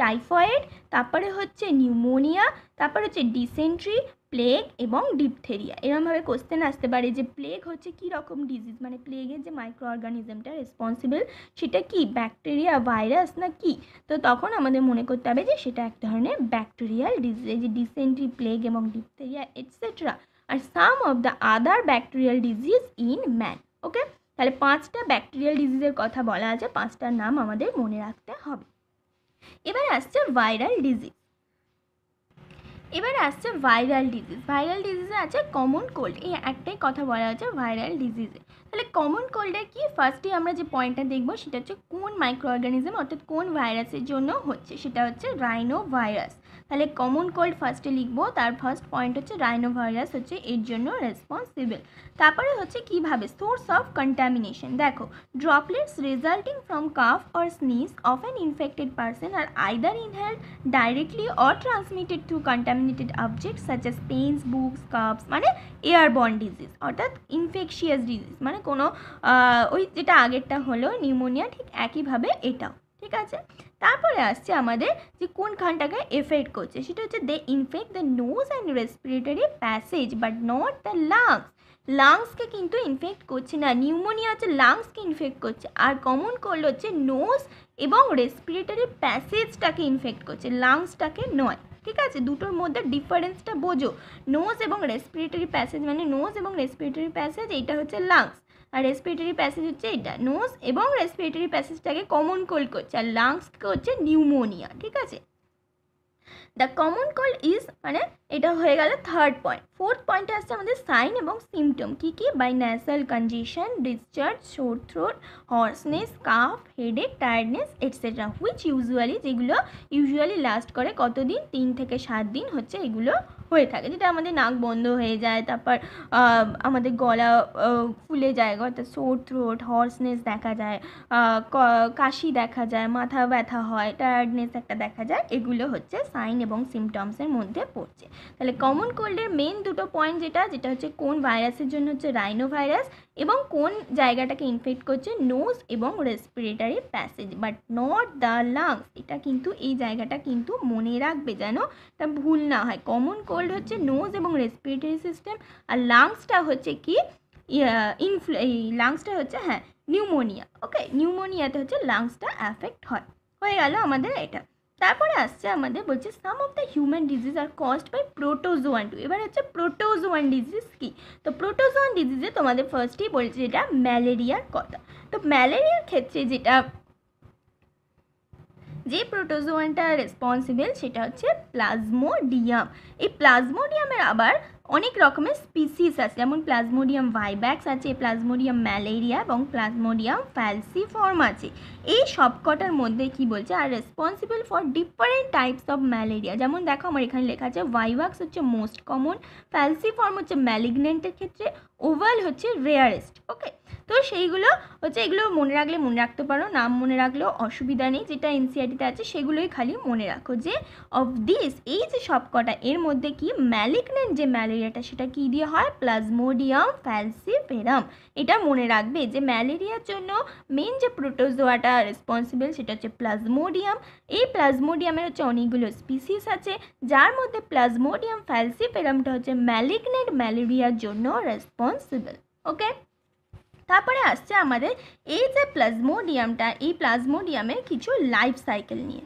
টাইফয়েড তারপরে হচ্ছে নিউমোনিয়া তারপরে হচ্ছে ডিসেন্ট্রি প্লেগ এবং ডিপথেরিয়া এরমভাবে কোশ্চেন আসতে পারে যে প্লেগ হচ্ছে কী রকম ডিজিজ মানে প্লেগের যে মাইক্রো অর্গানিজমটা রেসপন্সিবল সেটা কি? ব্যাকটেরিয়া ভাইরাস না কি? তো তখন আমাদের মনে করতে হবে যে সেটা এক ধরনের ব্যাকটেরিয়াল ডিজিজ এই যে ডিসেন্ট্রি প্লেগ এবং diphtheria etcetera are some of the other bacterial disease in man okay তাহলে পাঁচটা ব্যাকটেরিয়াল ডিজিজের কথা বলা আছে, পাঁচটার নাম আমাদের মনে রাখতে হবে। এবার আসছে ভাইরাল ডিজিজ এবার আসছে ভাইরাল ডিজিজ ভাইরাল ডিজিজে আছে কমন কোল্ড এই একটাই কথা বলা হচ্ছে ভাইরাল ডিজিজে তাহলে কমন কোল্ডে কি? ফার্স্টে আমরা যে পয়েন্টটা দেখব সেটা হচ্ছে কোন মাইক্রো অর্গানিজম অর্থাৎ কোন ভাইরাসের জন্য হচ্ছে? সেটা হচ্ছে রাইনো ভাইরাস তাহলে কমন কোল্ড ফার্স্টে লিখব, তার ফার্স্ট পয়েন্ট হচ্ছে রাইনো ভাইরাস হচ্ছে এর জন্য রেসপন্সিবল তারপরে হচ্ছে কীভাবে? সোর্স অফ কন্টামিনেশন দেখো droplets resulting from cough or sneeze of an infected person are either inhaled directly or transmitted through contaminated object such as pens books cups মানে airborne disease অর্থাৎ infectious disease মানে কোনো ওই যেটা আগেরটা হলো pneumonia ঠিক একইভাবে এটাও, ঠিক আছে? তারপরে আসছে আমাদের যে কোনখানটাকে এফেক্ট করছে, সেটা হচ্ছে they infect the nose and respiratory passage but not the lungs লাংসকে কিন্তু ইনফেক্ট করছে না নিউমোনিয়া হচ্ছে লাংসকে ইনফেক্ট করছে, আর কমন কোল্ড হচ্ছে নোজ এবং রেসপিরেটরি প্যাসেজটাকে ইনফেক্ট করছে লাংসটাকে নয়। ঠিক আছে? দুটোর মধ্যে ডিফারেন্সটা বোঝো। নোজ এবং রেসপিরেটরি প্যাসেজ মানে নোজ এবং রেসপিরেটরি প্যাসেজ এইটা হচ্ছে লাংস আর রেসপিরেটরি প্যাসেজ হচ্ছে এটা। নোজ এবং রেসপিরেটরি প্যাসেজটাকে কমন কোল্ড করছে। আর লাংসকে হচ্ছে নিউমোনিয়া ঠিক আছে? দ্য কমন কোল্ড ইজ মানে এটা হয়ে গেল থার্ড পয়েন্ট ফোর্থ পয়েন্টে আসছে আমাদের সাইন এবং সিমটম কী কী? By nasal congestion discharge sore throat hoarseness cough headache tiredness etcetera which usually যেগুলো ইউজুয়ালি লাস্ট করে কতদিন? তিন থেকে সাত দিন হচ্ছে এগুলো হয়ে থাকে। যেটা আমাদের নাক বন্ধ হয়ে যায়, তারপর আমাদের গলা ফুলে যায়, অর্থাৎ সোর থ্রোট হর্সনেস দেখা যায় কাশি দেখা যায়, মাথা ব্যথা হয় টায়ার্ডনেস একটা দেখা যায়, এগুলো হচ্ছে সাইন এবং সিমটমসের মধ্যে পড়ছে। তাহলে কমন কোল্ডের মেন দুটো পয়েন্ট যেটা যেটা হচ্ছে কোন ভাইরাসের জন্য হচ্ছে রাইনো ভাইরাস এবং কোন জায়গাটাকে ইনফেক্ট করছে নোজ এবং respiratory passage but not the lungs এটা কিন্তু এই জায়গাটা কিন্তু মনে রাখবে যেন তা ভুল না হয়। কমন কোল্ড হচ্ছে নোজ এবং রেসপিরেটরি সিস্টেম আর লাংসটা হচ্ছে কি ইনফ্লু এই লাংসটা হচ্ছে হ্যাঁ নিউমোনিয়া ওকে নিউমোনিয়াতে হচ্ছে লাংসটা অ্যাফেক্ট হয়। হয়ে গেল আমাদের এটা। তারপরে আসছে আমাদের বলছে some of the human disease are caused by protozoan too এবার হচ্ছে প্রোটোজোয়ান ডিজিজ কি? তো প্রোটোজোয়ান ডিজিজে তোমাদের ফার্স্টেই বলছে যেটা ম্যালেরিয়ার কথা। তো ম্যালেরিয়ার ক্ষেত্রে যেটা যে প্রোটোজোয়ানটা রেসপন্সিবল সেটা হচ্ছে প্লাজমোডিয়াম এই প্লাজমোডিয়ামের আবার অনেক রকমের স্পিসিস আছে, যেমন প্লাজমোডিয়াম ভাইব্যাক্স আছে প্লাজমোডিয়াম ম্যালেরিয়া এবং প্লাজমোডিয়াম ফ্যালসিফর্ম আছে। এই সবকটার মধ্যে কি বলছে? Are responsible for different types of malaria যেমন দেখো আমার এখানে লেখা আছে ভাইব্যাক্স হচ্ছে মোস্ট কমন ফ্যালসিফর্ম হচ্ছে ম্যালিগনেন্টের ক্ষেত্রে ওভাল হচ্ছে রেয়ারেস্ট ওকে তো সেইগুলো হচ্ছে, এগুলো মনে রাখলে মনে রাখতে পারো, নাম মনে রাখলেও অসুবিধা নেই, যেটা এনসিআরটিতে আছে সেগুলোই খালি মনে রাখো যে অফ দিস এই যে সবকটা, এর মধ্যে কি ম্যালিগনেন্ট যে ম্যালেরিয়াটা, সেটা কি দিয়ে হয়? প্লাজমোডিয়াম ফ্যালসিফেরাম এটা মনে রাখবে যে ম্যালেরিয়ার জন্য মেন যে প্রোটোজোয়াটা রেসপন্সিবল সেটা হচ্ছে প্লাজমোডিয়াম এই প্লাজমোডিয়ামের হচ্ছে অনেকগুলো স্পিসিস আছে, যার মধ্যে প্লাজমোডিয়াম ফ্যালসিফেরামটা হচ্ছে ম্যালিগনেন্ট ম্যালেরিয়ার জন্য রেসপন্সিবল ওকে তারপরে আসছে আমাদের এই যে প্লাজমোডিয়ামটা, এই প্লাজমোডিয়ামের কিছু লাইফ সাইকেল নিয়ে।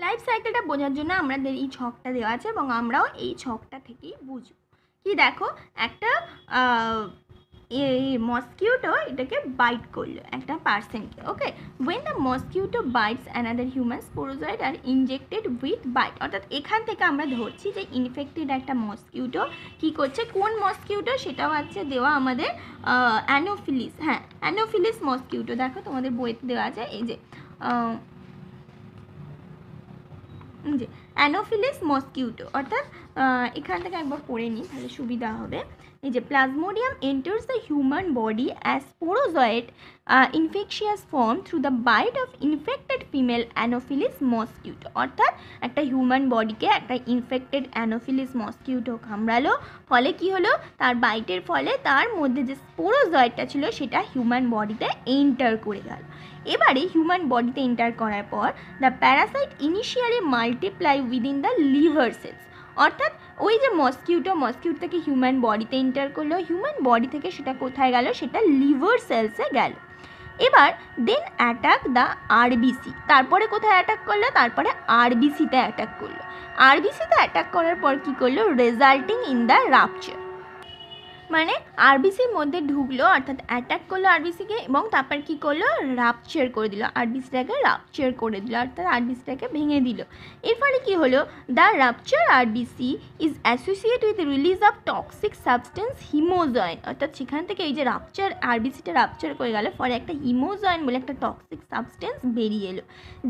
লাইফ সাইকেলটা বোঝার জন্য আমাদের এই ছকটা দেওয়া আছে এবং আমরাও এই ছকটা থেকেই বুঝব। কি দেখো, একটা এই মসকিউটো এটাকে বাইট করল, একটা পার্সনকে okay when the mosquito bites another human sporozoite are injected with bite অর্থাৎ এখান থেকে আমরা ধরছি যে ইনফেক্টেড একটা মসকিউটো কি করছে, কোন মসকিউটো সেটাও আছে দেওয়া আমাদের অ্যানোফিলিস হ্যাঁ অ্যানোফিলিস মসকিউটো দেখো তোমাদের বইতে দেওয়া আছে, এই যে যে অ্যানোফিলিস মসকিউটো অর্থাৎ এখান থেকে একবার পড়ে নিই, তাহলে সুবিধা হবে। এই যে Plasmodium enters the human body as sporozoite infectious form through the bite of infected female Anopheles mosquito অর্থাৎ একটা হিউম্যান বডিকে একটা ইনফেক্টেড অ্যানোফিলিস মসকিউটো কামড়ালো ফলে কি হলো? তার বাইটের ফলে তার মধ্যে যে স্পোরোজয়েডটা ছিল সেটা হিউম্যান বডিতে এন্টার করে গেল। এবারে হিউম্যান বডিতে এন্টার করার পর the parasite initially multiply within the liver cells অর্থাৎ ওই যে মসকিউটো মসকিউট থেকে হিউম্যান বডিতে এন্টার করল হিউম্যান বডি থেকে সেটা কোথায় গেল? সেটা লিভার সেলসে গেল। এবার দেন অ্যাটাক দ্য আরবিসি তারপরে কোথায় অ্যাটাক করল? তারপরে আরবিসিতে অ্যাটাক করল। আরবিসিতে অ্যাটাক করার পর কী করল? রেজাল্টিং ইন দ্য রাপচার মানে আরবিসির মধ্যে ঢুকলো, অর্থাৎ অ্যাটাক করল আরবিসিকে এবং তারপর কী করল? রাপচার করে দিল। আরবিসিটাকে রাপচার করে দিল, অর্থাৎ আরবিসিটাকে ভেঙে দিল। এর ফলে কী হলো? The rupture RBC is associate with release of toxic substance haemozoin অর্থাৎ সেখান থেকে এই যে রাপচার আরবিসিটা রাপচার করে গেল, ফলে একটা হিমোজয়েন বলে একটা টক্সিক সাবস্টেন্স বেরিয়ে এলো।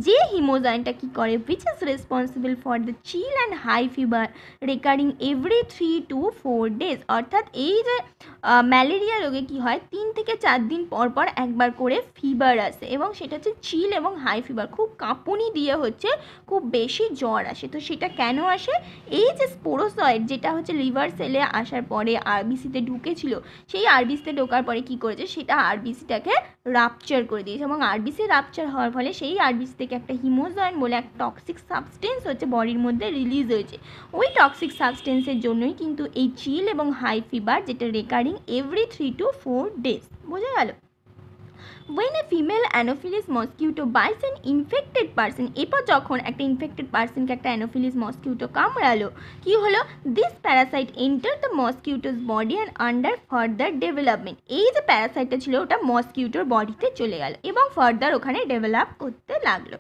যে হিমোজয়েনটা কী করে? Which is responsible for the chill and high fever recurring every three to four days অর্থাৎ এই যে え? ম্যালেরিয়া রোগে কি হয়? তিন থেকে চার দিন পর পর একবার করে ফিভার আসে এবং সেটা হচ্ছে চিল এবং হাই ফিভার খুব কাঁপুনি দিয়ে হচ্ছে খুব বেশি জ্বর আসে। তো সেটা কেন আসে? এই যে স্পোরোসয়েড যেটা হচ্ছে লিভার সেলে আসার পরে আরবিসিতে ঢুকেছিল, সেই আরবিসিতে ঢোকার পরে কি করেছে? সেটা আরবিসিটাকে রাপচার করে দিয়েছে এবং আরবিসি রাপচার হওয়ার ফলে সেই আরবিসি থেকে একটা হিমোজয়েন বলে এক টক্সিক সাবস্টেন্স হচ্ছে বডির মধ্যে রিলিজ হয়েছে। ওই টক্সিক সাবস্টেন্সের জন্যই কিন্তু এই চিল এবং হাই ফিভার যেটা recurring every three to four days বোঝা গেল? When a female Anopheles mosquito bites an infected person এরপর যখন একটা ইনফেক্টেড পার্সনকে একটা অ্যানোফিলিস মসকিউটো কামড়ালো, কি হলো? This parasite enter the mosquito's body and under further development এই যে প্যারাসাইটটা ছিল, ওটা মসকিউটোর বডিতে চলে গেল এবং ফার্দার ওখানে ডেভেলপ করতে লাগল।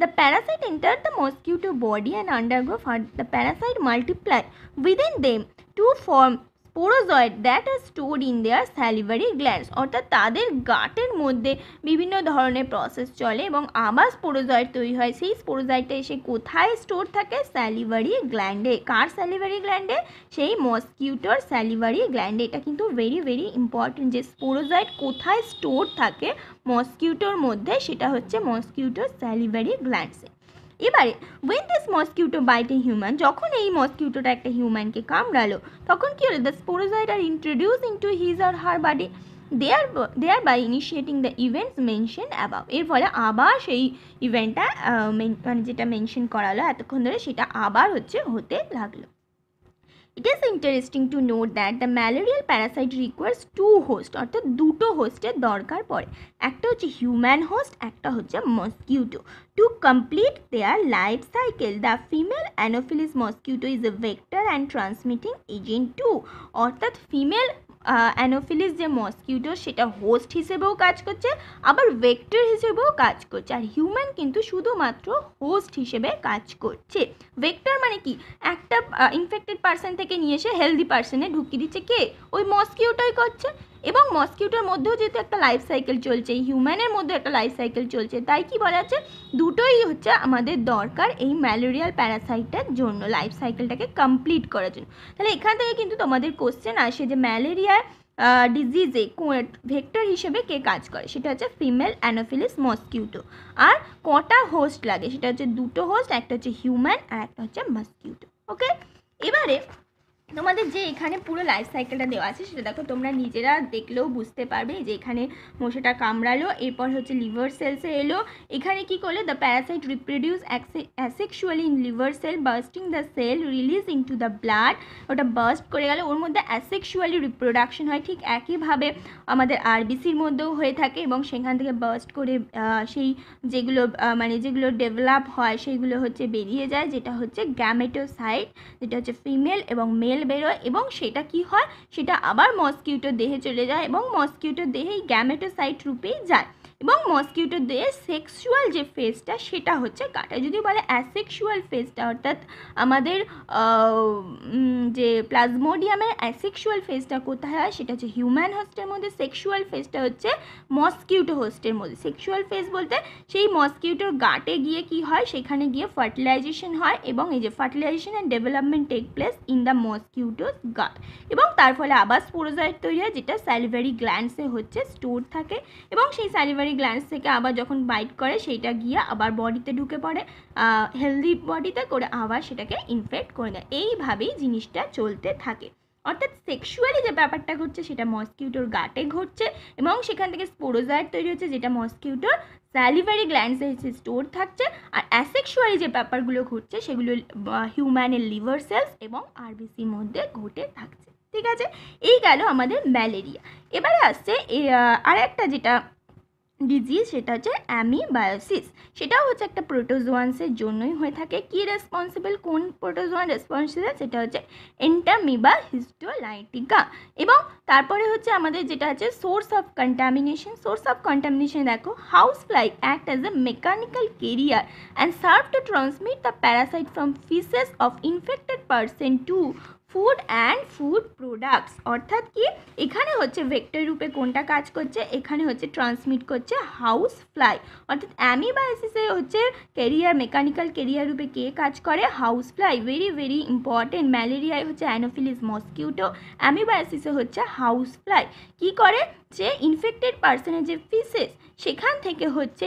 The parasite enter the mosquito body and undergo far the parasite multiply within them to form sporozoite that are store in their salivary glands অর্থাৎ তাদের গাটের মধ্যে বিভিন্ন ধরনের প্রসেস চলে এবং আবার স্পোরোজয়েড তৈরি হয়। সেই স্পোরোজয়েডটা এসে কোথায় স্টোর থাকে? স্যালিভারি গ্ল্যান্ডে কার স্যালিভারি গ্ল্যান্ডে সেই মসকিউটোর স্যালিভারি গ্ল্যান্ডে এটা কিন্তু ভেরি ভেরি ইম্পর্টেন্ট যে স্পোরোজয়েড কোথায় স্টোর থাকে? মসকিউটোর মধ্যে। সেটা হচ্ছে মসকিউটোর স্যালিভারি গ্ল্যান্ডসে এবারে when this mosquito bite a human যখন এই মসকিউটোটা একটা হিউম্যানকে কামড়ালো, তখন কী হলো? The sporozoite are introduce into his or her body there there by initiating the events mention above এর ফলে আবার সেই ইভেন্টটা মানে যেটা মেনশন করালো এতক্ষণ ধরে, সেটা আবার হচ্ছে হতে লাগল। It is interesting to note that the malarial parasite requires two host অর্থাৎ দুটো হোস্টের দরকার পড়ে। একটা হচ্ছে হিউম্যান হোস্ট একটা হচ্ছে mosquito to complete their life cycle the female Anopheles mosquito is a vector and transmitting agent to অর্থাৎ female Anopheles যে মসকিউটো সেটা হোস্ট হিসেবেও কাজ করছে, আবার ভেক্টর হিসেবেও কাজ করছে। আর হিউম্যান কিন্তু শুধুমাত্র হোস্ট হিসেবে কাজ করছে। ভেক্টর মানে কি? একটা ইনফেক্টেড পার্সন থেকে নিয়ে এসে হেলদি পার্সনে ঢুকিয়ে দিচ্ছে কে? ওই মসকিউটাই করছে। এবং মসকিউটোর মধ্যেও যেহেতু একটা লাইফ সাইকেল চলছে হিউম্যানের মধ্যে একটা লাইফ সাইকেল চলছে, তাই কি বলা যাচ্ছে? দুটোই হচ্ছে আমাদের দরকার এই ম্যালেরিয়াল প্যারাসাইটের জন্য লাইফ সাইকেলটাকে কমপ্লিট করার জন্য। তাহলে এখান থেকে কিন্তু তোমাদের কোশ্চেন আসে যে ম্যালেরিয়ার ডিজিজে ভেক্টর হিসেবে কে কাজ করে? সেটা হচ্ছে ফিমেল অ্যানোফিলিস মস্কিউটো আর কটা হোস্ট লাগে? সেটা হচ্ছে দুটো হোস্ট একটা হচ্ছে হিউম্যান আর একটা হচ্ছে মস্কিউটো ওকে এবারে তোমাদের যে এখানে পুরো লাইফ সাইকেলটা দেওয়া আছে, সেটা দেখো, তোমরা নিজেরা দেখলেও বুঝতে পারবে যে এখানে মশাটা কামড়ালো, এরপর হচ্ছে লিভার সেলসে এলো। এখানে কি করলে? The parasite reproduce asexually in liver cell bursting the cell release into the blood ওটা বার্স্ট করে গেলে, ওর মধ্যে অ্যাসেক্সুয়ালি রিপ্রোডাকশন হয়, ঠিক একইভাবে আমাদের আরবিসির মধ্যেও হয়ে থাকে এবং সেখান থেকে বার্স্ট করে সেই যেগুলো মানে যেগুলো ডেভেলপ হয়, সেইগুলো হচ্ছে বেরিয়ে যায়, যেটা হচ্ছে গ্যামেটোসাইট যেটা হচ্ছে ফিমেল এবং মেল বেরোয় এবং সেটা কি হয়? সেটা আবার মসকিউটোর দেহে চলে যায় এবং মসকিউটোর দেহেই গ্যামেটোসাইট রূপেই যায়। এবং মসকিউটোর দেহে সেক্সুয়াল যে ফেজটা সেটা হচ্ছে কাটা যদি বলে অ্যাসেক্সুয়াল ফেজটা অর্থাৎ আমাদের যে প্লাজমোডিয়ামের অ্যাসেক্সুয়াল ফেজটা কোথায় হয়, সেটা হচ্ছে হিউম্যান হোস্টের মধ্যে, সেক্সুয়াল ফেজটা হচ্ছে মসকিউটো হোস্টের মধ্যে। সেক্সুয়াল ফেজ বলতে সেই মসকিউটোর গাটে গিয়ে কি হয়, সেখানে গিয়ে ফার্টিলাইজেশন হয় এবং এই যে fertilisation and development take place in the mosquito's gut এবং তার ফলে আবার স্পোরোজয়েড তৈরি হয়, যেটা স্যালিভারি গ্ল্যান্ডসে হচ্ছে স্টোর থাকে এবং সেই স্যালিভারি গ্ল্যান্ডস থেকে আবার যখন বাইট করে, সেইটা গিয়ে আবার বডিতে ঢুকে পড়ে হেলদি বডিতে করে আবার সেটাকে ইনফেক্ট করে দেয়। এইভাবেই জিনিসটা চলতে থাকে। অর্থাৎ সেক্সুয়ালি যে ব্যাপারটা ঘটছে, সেটা মসকিউটোর গাটে ঘটছে এবং সেখান থেকে স্পোরোজয়েড তৈরি হচ্ছে, যেটা মসকিউটোর স্যালিভারি গ্ল্যান্ডসে এসে স্টোর থাকছে। আর অ্যাসেক্সুয়ালি যে ব্যাপারগুলো ঘটছে, সেগুলো হিউম্যানের লিভার সেলস এবং আরবিসির মধ্যে ঘটে থাকছে। ঠিক আছে? এই গেল আমাদের ম্যালেরিয়া এবারে আসছে আর একটা যেটা ডিজিজ সেটা হচ্ছে অ্যামিবায়োসিস সেটাও হচ্ছে একটা প্রোটোজোয়ান্সের জন্যই হয়ে থাকে। কি রেসপন্সিবল কোন প্রোটোজোয়ান রেসপন্সিবল সেটা হচ্ছে এন্টামিবা হিস্টোলাইটিকা এবং তারপরে হচ্ছে আমাদের যেটা আছে source of contamination source of contamination দেখো house fly act as a mechanical carrier and serve to transmit the parasite from faeces of infected person to food and food products অর্থাৎ কি? এখানে হচ্ছে ভেক্টর রূপে কোনটা কাজ করছে? এখানে হচ্ছে ট্রান্সমিট করছে হাউস ফ্লাই অর্থাৎ অ্যামিবায়োসিসে হচ্ছে কেরিয়ার মেকানিক্যাল কেরিয়ার রূপে কে কাজ করে? House fly very very important ম্যালেরিয়ায় হচ্ছে অ্যানোফিলিস মসকিউটো অ্যামিবায়োসিসে হচ্ছে হাউস ফ্লাই কী করে? যে ইনফেক্টেড পার্সনের যে ফিসেস সেখান থেকে হচ্ছে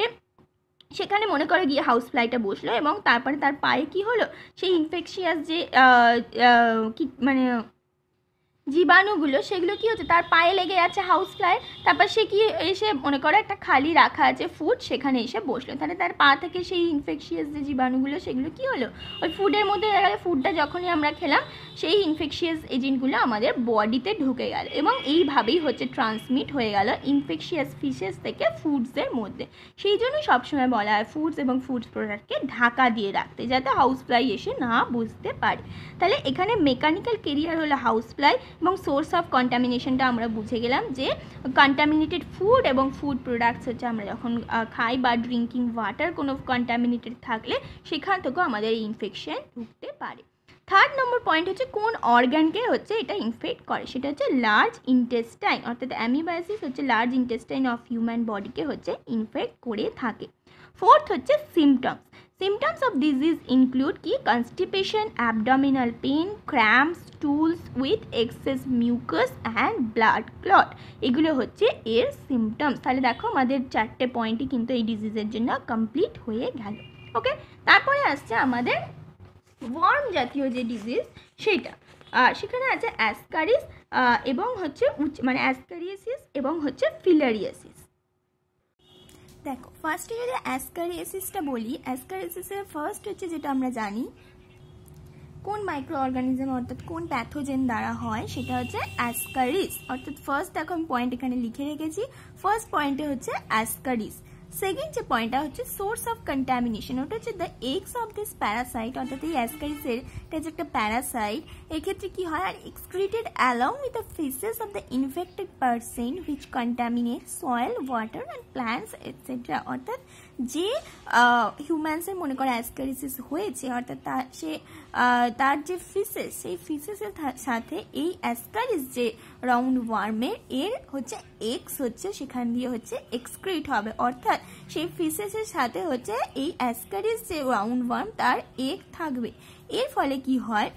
সেখানে মনে করে গিয়ে হাউস ফ্লাইটা বসল এবং তারপরে তার পায়ে কি হলো? সেই ইনফেকশিয়াস যে কি মানে জীবাণুগুলো, সেগুলো কি হচ্ছে? তার পায়ে লেগে যাচ্ছে হাউস ফ্লাই তারপর সে কি এসে মনে করো একটা খালি রাখা আছে ফুড সেখানে এসে বসল। তাহলে তার পা থেকে সেই ইনফেকশিয়াস যে জীবাণুগুলো, সেগুলো কি হলো? ওই ফুডের মধ্যে দেখা ফুডটা যখনই আমরা খেলাম, সেই ইনফেকশিয়াস এজেন্টগুলো আমাদের বডিতে ঢুকে গেল এবং এইভাবেই হচ্ছে ট্রান্সমিট হয়ে গেল ইনফেকশিয়াস ফিশেস থেকে ফুডসের মধ্যে। সেই জন্য সবসময় বলা হয় ফুডস এবং ফুডস প্রোডাক্টকে ঢাকা দিয়ে রাখতে, যাতে হাউস ফ্লাই এসে না বুঝতে পারে। তাহলে এখানে মেকানিক্যাল কেরিয়ার হলো হাউস ফ্লাই এবং সোর্স অফ কন্টামিনেশনটা আমরা বুঝে গেলাম যে কন্টামিনেটেড ফুড এবং ফুড প্রোডাক্টস হচ্ছে আমরা যখন খাই বা ড্রিঙ্কিং ওয়াটার কোনো কন্টামিনেটেড থাকলে সেখান থেকেও আমাদের ইনফেকশন ঢুকতে পারে। থার্ড নম্বর পয়েন্ট হচ্ছে কোন অর্গানকে হচ্ছে এটা ইনফেক্ট করে? সেটা হচ্ছে লার্জ ইন্টেস্টাইন অর্থাৎ অ্যামিবায়োসিস হচ্ছে লার্জ ইন্টেস্টাইন অফ হিউম্যান বডিকে হচ্ছে ইনফেক্ট করে থাকে। ফোর্থ হচ্ছে symptoms symptoms of disease include কি constipation abdominal pain cramps stools with excess mucus and blood clot এগুলো হচ্ছে এর সিমটমস তাহলে দেখো আমাদের চারটে পয়েন্টই কিন্তু এই ডিজিজের জন্য কমপ্লিট হয়ে গেল। ওকে তারপরে আসছে আমাদের ওয়ার্ম জাতীয় যে ডিজিজ সেটা সেখানে আছে অ্যাসকারিস এবং হচ্ছে মানে অ্যাসকারিয়াসিস এবং হচ্ছে ফিলারিয়াসিস দেখো ফার্স্টে যদি অ্যাসকারিয়াসিসটা বলি অ্যাসকারিয়াসিসের ফার্স্ট হচ্ছে যেটা আমরা জানি, কোন মাইক্রো অর্গানিজম অর্থাৎ কোন প্যাথোজেন দ্বারা হয়, সেটা হচ্ছে অ্যাসকারিস অর্থাৎ ফার্স্ট দেখো আমি পয়েন্ট এখানে লিখে রেখেছি ফার্স্ট পয়েন্টে হচ্ছে অ্যাসকারিস সেকেন্ড যে পয়েন্টটা হচ্ছে সোর্স অফ কন্টামিনেশন ওটা হচ্ছে the eggs of this parasite অর্থাৎ এই অ্যাসকারিসের এটা হচ্ছে একটা প্যারাসাইট এক্ষেত্রে কি হয় are excreted along with the faeces of the infected person which contaminate soil water and plants etcetera অর্থাৎ যে হিউম্যান্সের মনে করে অ্যাসকারিসিস হয়েছে, অর্থাৎ তার সে তার যে ফিসেস সেই ফিসেসের সাথে এই অ্যাসকারিস যে রাউন্ড ওয়ার্মের এর হচ্ছে এক্স হচ্ছে, সেখান দিয়ে হচ্ছে এক্সক্রিট হবে। অর্থাৎ সেই ফিসেসের সাথে হচ্ছে এই অ্যাসকারিস যে রাউন্ড ওয়ার্ম তার এগ থাকবে। এর ফলে কি হয়?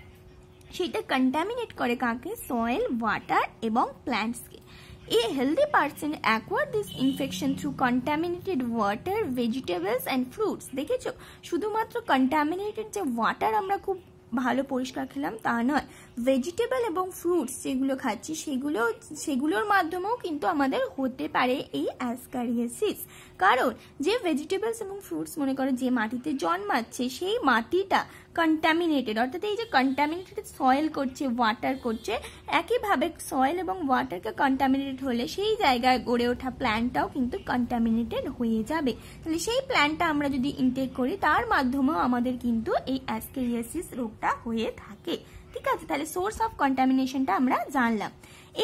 সেটা কন্টামিনেট করে কাকে? সয়েল ওয়াটার এবং প্ল্যান্টসকে A healthy person acquire this infection through contaminated water, vegetables and fruits. দেখেছ? শুধুমাত্র কন্টামিনেটেড যে ওয়াটার আমরা খুব ভালো পরিষ্কার খেলাম তা নয়। ভেজিটেবল এবং ফ্রুটস যেগুলো খাচ্ছি সেগুলো সেগুলোর মাধ্যমেও কিন্তু আমাদের হতে পারে এই অ্যাসকারিয়াসিস কারণ যে ভেজিটেবলস এবং ফ্রুটস মনে করো যে মাটিতে জন্মাচ্ছে সেই মাটিটা কন্টামিনেটেড অর্থাৎ এই যে কন্টামিনেটেড সয়েল করছে ওয়াটার করছে, একইভাবে সয়েল এবং ওয়াটারকে কন্টামিনেটেড হলে সেই জায়গায় গড়ে ওঠা প্ল্যান্টটাও কিন্তু কন্টামিনেটেড হয়ে যাবে। তাহলে সেই প্ল্যান্টটা আমরা যদি ইনটেক করি, তার মাধ্যমেও আমাদের কিন্তু এই অ্যাসকেরিয়াসিস রোগটা হয়ে থাকে। ঠিক আছে? তাহলে সোর্স অফ কন্টামিনেশনটা আমরা জানলাম।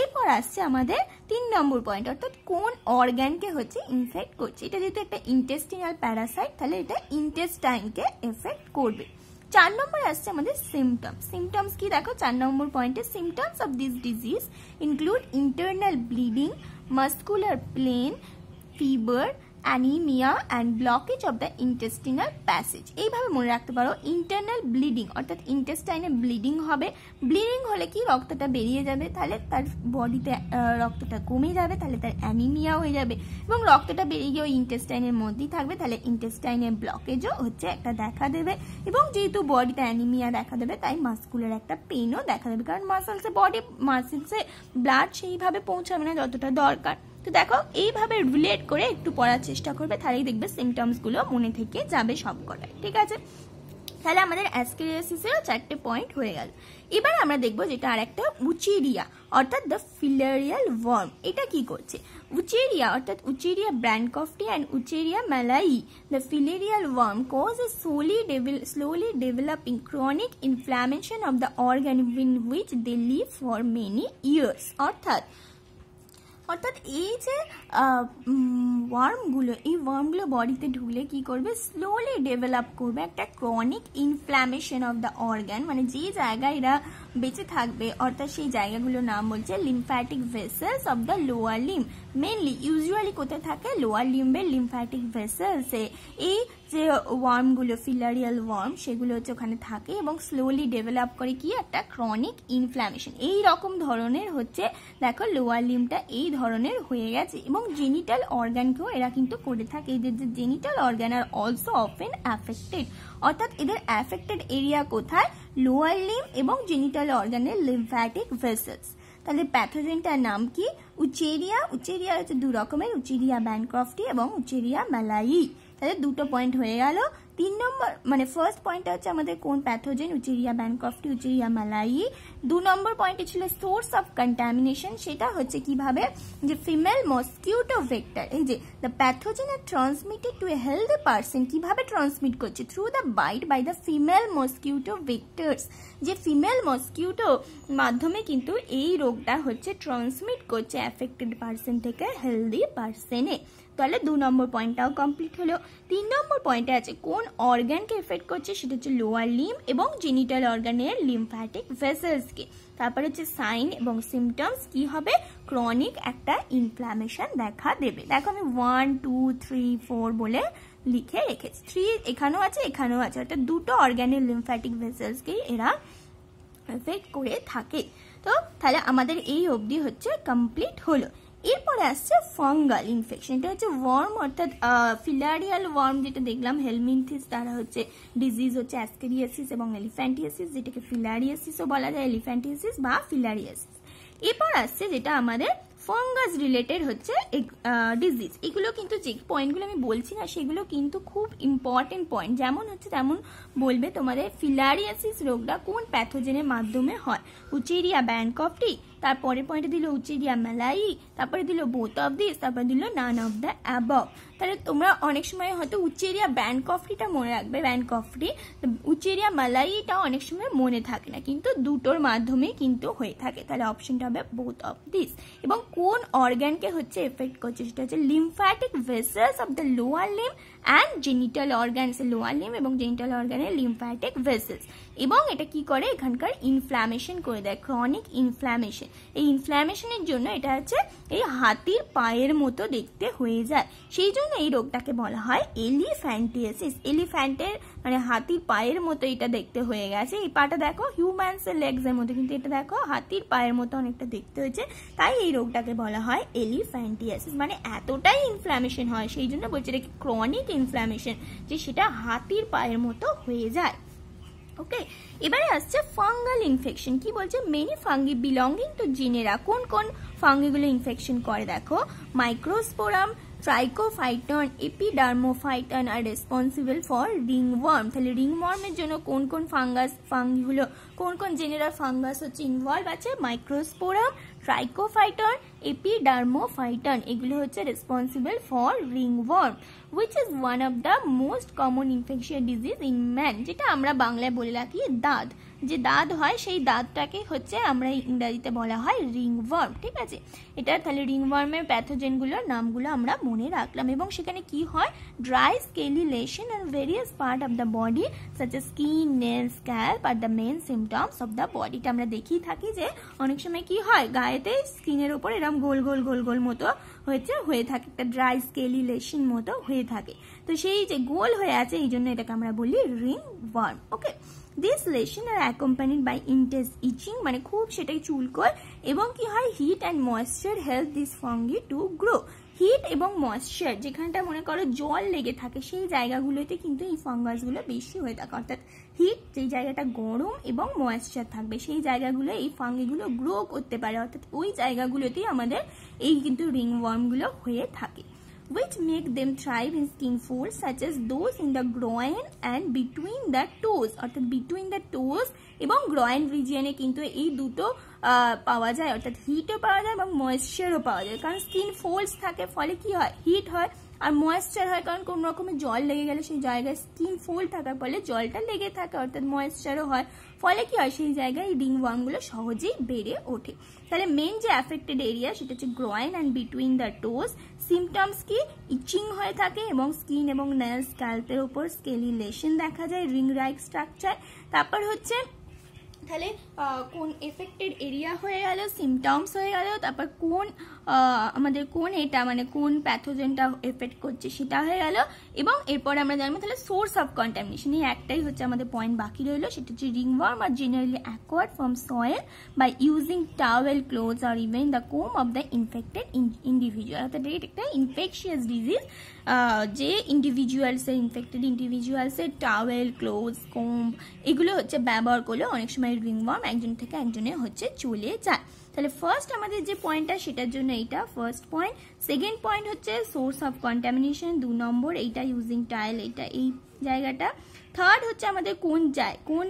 এরপর আসছে আমাদের তিন নম্বর পয়েন্ট অর্থাৎ কোন অর্গ্যানকে হচ্ছে ইনফেক্ট করছে? এটা যেহেতু একটা ইন্টেস্টিনাল প্যারাসাইট তাহলে এটা ইন্টেস্টাইনকে এফেক্ট করবে। চার নম্বর আসছে আমাদের সিমটমস সিমটমস কি দেখো? চার নম্বর পয়েন্টে symptoms of this disease include internal bleeding muscular pain fever anaemia and blockage of the intestinal passage এইভাবে মনে রাখতে পারো ইন্টারনাল ব্লিডিং অর্থাৎ ইন্টেস্টাইনে ব্লিডিং হবে। ব্লিডিং হলে কি? রক্তটা বেরিয়ে যাবে, তাহলে তার বডিতে রক্তটা কমে যাবে, তাহলে তার অ্যানিমিয়া হয়ে যাবে। এবং রক্তটা বেরিয়ে গিয়ে ওই ইন্টেস্টাইনের মধ্যেই থাকবে, তাহলে ইন্টেস্টাইনের ব্লকেজও হচ্ছে একটা দেখা দেবে। এবং যেহেতু বডিতে অ্যানিমিয়া দেখা দেবে, তাই মাস্কুলার একটা পেনও দেখা দেবে। কারণ মাসেলসে বডি মাসেলসে ব্লাড সেইভাবে পৌঁছাবে না যতটা দরকার। তো দেখো, এইভাবে রিলেট করে একটু পড়ার চেষ্টা করবে, তাহলেই দেখবে সিমটমসগুলো মনে থেকে যাবে সব কটাই ঠিক আছে? তাহলে আমাদের অ্যাসকেরিয়াসিসেরও চারটে পয়েন্ট হয়ে গেল। এবার আমরা দেখব যেটা আর একটা উচিরিয়া, অর্থাৎ দ্য ফিলারিয়াল ওয়ার্ম এটা কি করছে? উচেরিয়া, অর্থাৎ Wuchereria bancrofti and Wuchereria malayi the filarial worm cause a slowly slowly developing chronic inflammation of the organ in which they live for many years অর্থাৎ অর্থাৎ এই যে ওয়ার্মগুলো এই ওয়ার্মগুলো বডিতে ঢুকলে কি করবে? স্লোলি ডেভেলপ করবে একটা chronic inflammation of the organ মানে যে জায়গায় এরা বেঁচে থাকবে, অর্থাৎ সেই জায়গাগুলোর নাম বলছে lymphatic vessels of the lower limb mainly usually কোথায় থাকে? লোয়ার লিম্বের লিমফ্যাটিক ভেসেলসে এই যে ওয়ার্মগুলো ফিলারিয়াল ওয়ার্ম সেগুলো হচ্ছে ওখানে থাকে এবং স্লোলি ডেভেলপ করে কি? একটা ক্রনিক ইনফ্ল্যামেশন এই রকম ধরনের হচ্ছে, দেখো লোয়ার লিমটা এই ধরনের হয়ে গেছে এবং জেনিটাল অর্গানকেও এরা কিন্তু করে থাকে। এদের যে genital organ are also often affected অর্থাৎ এদের অ্যাফেক্টেড এরিয়া কোথায়? লোয়ার লিম এবং জেনিটাল অর্গানের লিম্ফ্যাটিক ভেসেলস তাহলে প্যাথোজেনটার নাম কি? উচেরিয়া উচেরিয়া হচ্ছে দু রকমের। উচেরিয়া ব্যানক্রফটি এবং উচেরিয়া মালাই তাহলে দুটো পয়েন্ট হয়ে গেল। তিন নম্বর মানে ফার্স্ট পয়েন্টটা হচ্ছে আমাদের কোন প্যাথোজেন উচেরিয়া ব্যানকফটি উচেরিয়া মালাই দু নম্বর পয়েন্টে ছিল সোর্স অফ কন্টামিনেশন সেটা হচ্ছে কীভাবে? যে ফিমেল মসকিউটো ভেক্টর এই যে the pathogen are transmitted to a healthy person কীভাবে ট্রান্সমিট করছে? Through the bite by the female mosquito vectors যে ফিমেল মসকিউটো মাধ্যমে কিন্তু এই রোগটা হচ্ছে ট্রান্সমিট করছে অ্যাফেক্টেড পার্সন থেকে হেলদি পার্সনে তাহলে দু নম্বর পয়েন্টটাও কমপ্লিট হলো। তিন নম্বর পয়েন্টে আছে, কোন অর্গানকে এফেক্ট করছে? সেটা হচ্ছে লোয়ার লিম এবং জেনিটাল অর্গানের লিমফ্যাটিক ভেসেলসকে তারপরে হচ্ছে সাইন এবং সিমটমস কি হবে? ক্রনিক একটা ইনফ্লামেশন দেখা দেবে। দেখো আমি ওয়ান টু থ্রি ফোর বলে লিখে রেখেছে। থ্রি এখানেও আছে এখানেও আছে। অর্থাৎ দুটো অর্গানের লিমফ্যাটিক ভেসেলসকেই এরা এফেক্ট করে থাকে। তো তাহলে আমাদের এই অবধি হচ্ছে কমপ্লিট হলো। এরপরে আসছে ফাঙ্গাল ইনফেকশন এটা হচ্ছে ওয়ার্ম অর্থাৎ ফিলারিয়াল ওয়ার্ম যেটা দেখলাম হেলমিনথিস তারা হচ্ছে ডিজিজ হচ্ছে অ্যাসকেরিয়াসিস এবং এলিফ্যান্টিয়াসিস যেটাকে ফিলারিয়াসিসও বলা যায় এলিফ্যান্টিয়াসিস বা ফিলারিয়াসিস এরপর আসছে যেটা আমাদের ফাঙ্গাস রিলেটেড হচ্ছে ডিজিজ এগুলো কিন্তু যে পয়েন্টগুলো আমি বলছি না, সেগুলো কিন্তু খুব ইম্পর্টেন্ট পয়েন্ট যেমন হচ্ছে তেমন বলবে তোমাদের ফিলারিয়াসিস রোগটা কোন প্যাথোজেনের মাধ্যমে হয়? উচেরিয়া ব্যাংকফটি তারপরে পয়েন্টে দিল উচেরিয়া মেলাই তারপরে দিল বোথ অফ দিস তারপরে দিল নান অফ দ্য অ্যাবভ তাহলে তোমরা অনেক সময় হয়তো উচ্চেরিয়া ব্যান্ড কফরিটা মনে রাখবে, ব্যান্ড কফরি। উচেরিয়া মালাইটা অনেক সময় মনে থাকে না, কিন্তু দুটোর মাধ্যমে কিন্তু হয়ে থাকে। তাহলে অপশনটা হবে বোথ অফ দিস এবং কোন অর্গ্যানকে হচ্ছে এফেক্ট করছে সেটা হচ্ছে lymphatic vessels of the lower limb and genital organs lower limb এবং জেনিটাল অর্গানের লিমফ্যাটিক ভেসেলস এবং এটা কি করে? এখানকার ইনফ্ল্যামেশন করে দেয় ক্রনিক ইনফ্ল্যামেশন এই ইনফ্ল্যামেশনের জন্য এটা হচ্ছে এই হাতির পায়ের মতো দেখতে হয়ে যায়। সেই জন্য এই রোগটাকে বলা হয় এলিফ্যান্টিয়াসিস এলিফ্যান্টের মানে হাতির পায়ের মতো এটা দেখতে হয়ে গেছে। এই পাটা দেখো হিউম্যানসের লেগসের মতো, কিন্তু এটা দেখো, হাতির পায়ের মতো অনেকটা দেখতে হয়েছে। তাই এই রোগটাকে বলা হয় এলিফ্যান্টিয়াসিস মানে এতটাই ইনফ্ল্যামেশন হয়, সেই জন্য বলছে এটা ক্রনিক ইনফ্ল্যামেশন যে সেটা হাতির পায়ের মতো হয়ে যায়। ওকে এবারে আসছে ফাঙ্গাল ইনফেকশন কি বলছে? মেনি ফাঙ্গি বিলঙ্গিং টু জিনেরা কোন কোন ফাঙ্গিগুলো ইনফেকশন করে দেখো? Microsporum Trichophyton Epidermophyton are responsible for ringworm তাহলে রিংওয়ার্মের জন্য কোন কোন ফাঙ্গাস ফাঙ্গিগুলো কোন কোন জেনেরাল ফাঙ্গাস হচ্ছে ইনভলভ আছে? মাইক্রোস্পোরাম ট্রাইকোফাইটন এপিডার্মোফাইটন এগুলো হচ্ছে responsible for ringworm which is one of the most common infection disease in man যেটা আমরা বাংলায় বলে রাখি দাঁত। যে দাঁত হয়, সেই দাঁতটাকে হচ্ছে আমরা ইংরাজিতে বলা হয় রিংওয়ার্ম, ঠিক আছে? এটা তাহলে রিংওয়ার্মের প্যাথোজেনগুলোর নামগুলো আমরা মনে রাখলাম এবং সেখানে কি হয়? Dry scaly lesion and various part of the body such a skin nail scalp are the main symptoms of the বডিটা আমরা দেখেই থাকি যে অনেক সময় কি হয়, গায়েতে স্কিনের ওপর এরকম গোল গোল গোল গোল মতো হয়েছে, হয়ে থাকে, একটা ড্রাই স্কেলি লেশন মতো হয়ে থাকে। তো সেই যে গোল হয়ে আছে, এই জন্য এটাকে আমরা বলি ring worm okay this lesion are accompanied by intense itching মানে খুব সেটাই চুলকোয় এবং কি হয় heat and moisture help this fungi to grow heat এবং ময়েশ্চার যেখানটা মনে করো জল লেগে থাকে, সেই জায়গাগুলোতে কিন্তু এই ফাঙ্গাসগুলো বেশি হয়ে থাকে। অর্থাৎ হিট যেই জায়গাটা গরম এবং ময়েশ্চার থাকবে, সেই জায়গাগুলো এই ফাঙ্গিগুলো গ্রো করতে পারে। অর্থাৎ ওই জায়গাগুলোতেই আমাদের এই কিন্তু রিং ওয়ার্মগুলো হয়ে থাকে। which make them thrive in skin folds such as those in the groin and between the toes অর্থাৎ between the toes এবং গ্রয়েন রিজিয়নে কিন্তু এই দুটো পাওয়া যায়, অর্থাৎ হিটও পাওয়া যায় এবং ময়েশ্চারও পাওয়া যায়। কারণ স্কিন ফোল্ডস থাকে, ফলে কি হয়? হিট হয় আর ময়েশ্চার হয়, কারণ কোনো রকমের জল লেগে গেলে সেই জায়গায় স্কিন ফোল্ড থাকার ফলে জলটা লেগে থাকে, অর্থাৎ ময়েশ্চারও হয়। ফলে কি হয়? সেই জায়গায় রিং ওয়ার্মগুলো সহজেই বেড়ে ওঠে। তাহলে মেন যে অ্যাফেক্টেড এরিয়া সেটা হচ্ছে groin and between the toes symptoms কি? ইচিং হয়ে থাকে এবং স্কিন এবং নেল স্ক্যাল্পের ওপর স্কেলি লেশন দেখা যায় রিং রাইক স্ট্রাকচার তারপর হচ্ছে তাহলে কোন এফেক্টেড এরিয়া হয়ে গেল সিমটমস হয়ে গেল, তারপর কোন আমাদের কোন এটা মানে কোন প্যাথোজেনটা এফেক্ট করছে সেটা হয়ে গেল। এবং এরপর আমরা জানব তাহলে সোর্স অফ কন্টামিনেশন এই একটাই হচ্ছে আমাদের পয়েন্ট বাকি রইল। সেটা হচ্ছে ringworm are generally acquired from soil by using towel clothes or even the comb of the infected individual অর্থাৎ এটা একটা ইনফেকশিয়াস ডিজিজ যে ইন্ডিভিজুয়ালসের ইনফেক্টেড ইন্ডিভিজুয়ালসের টাওয়েল ক্লোথস কোম এগুলো হচ্ছে ব্যবহার করলে অনেক সময় রিংওয়ার্ম একজন থেকে একজনে হচ্ছে চলে যায়। তাহলে ফার্স্ট আমাদের যে পয়েন্টটা সেটার জন্য এইটা ফার্স্ট পয়েন্ট সেকেন্ড পয়েন্ট হচ্ছে সোর্স অফ কন্টামিনেশন দু নম্বর এইটা ইউজিং টাইল এইটা এই জায়গাটা। থার্ড হচ্ছে আমাদের কোন যায়, কোন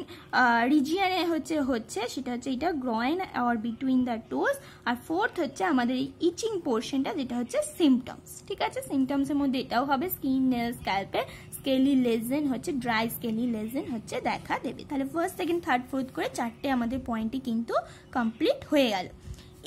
রিজিয়নে হচ্ছে হচ্ছে, সেটা হচ্ছে এটা groin or between the toes R fourth হচ্ছে আমাদের এই ইচিং পোর্শনটা যেটা হচ্ছে সিমটমস ঠিক আছে? সিমটমসের মধ্যে এটাও হবে স্কিন নেল স্ক্যাল্পে স্কেলি লেজেন হচ্ছে ড্রাই স্কেলি লেজেন হচ্ছে দেখা দেবে। তাহলে ফার্স্ট সেকেন্ড থার্ড ফোর্থ করে চারটে আমাদের পয়েন্টই কিন্তু কমপ্লিট হয়ে গেল।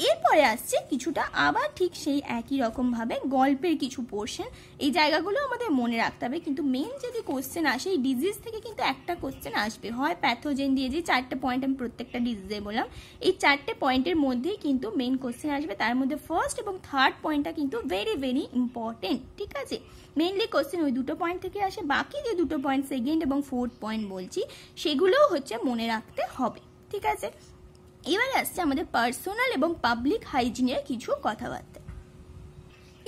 এরপরে আসছে কিছুটা আবার ঠিক সেই একই রকমভাবে গল্পের কিছু পোর্শন এই জায়গাগুলো আমাদের মনে রাখতে হবে। কিন্তু মেন যদি কোশ্চেন আসে, এই ডিজিজ থেকে কিন্তু একটা কোশ্চেন আসবে। হয় প্যাথোজেন দিয়ে যে চারটে পয়েন্ট আমি প্রত্যেকটা ডিজিজে বললাম, এই চারটে পয়েন্টের মধ্যেই কিন্তু মেন কোশ্চেন আসবে। তার মধ্যে ফার্স্ট এবং থার্ড পয়েন্টটা কিন্তু ভেরি ভেরি ইম্পর্টেন্ট ঠিক আছে? মেনলি কোশ্চেন ওই দুটো পয়েন্ট থেকে আসে, বাকি যে দুটো পয়েন্ট সেকেন্ড এবং ফোর্থ পয়েন্ট বলছি, সেগুলোও হচ্ছে মনে রাখতে হবে, ঠিক আছে? এবারে আসছে আমাদের পার্সোনাল এবং পাবলিক হাইজিনের কিছু কথাবার্তা।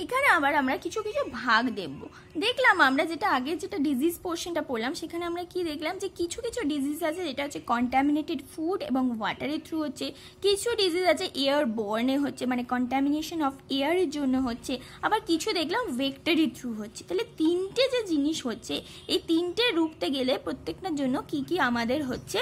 এখানে আবার আমরা কিছু কিছু ভাগ দেখব। দেখলাম আমরা যেটা আগে যেটা ডিজিজ পোর্শনটা পড়লাম, সেখানে আমরা কি দেখলাম যে কিছু কিছু ডিজিজ আছে যেটা হচ্ছে কন্টামিনেটেড ফুড এবং ওয়াটারের থ্রু হচ্ছে। কিছু ডিজিজ আছে এয়ার বর্নে হচ্ছে মানে কন্টামিনেশন অফ এয়ারের জন্য হচ্ছে। আবার কিছু দেখলাম ভেক্টরের থ্রু হচ্ছে। তাহলে তিনটে যে জিনিস হচ্ছে, এই তিনটে রুখতে গেলে প্রত্যেকটার জন্য কি কি আমাদের হচ্ছে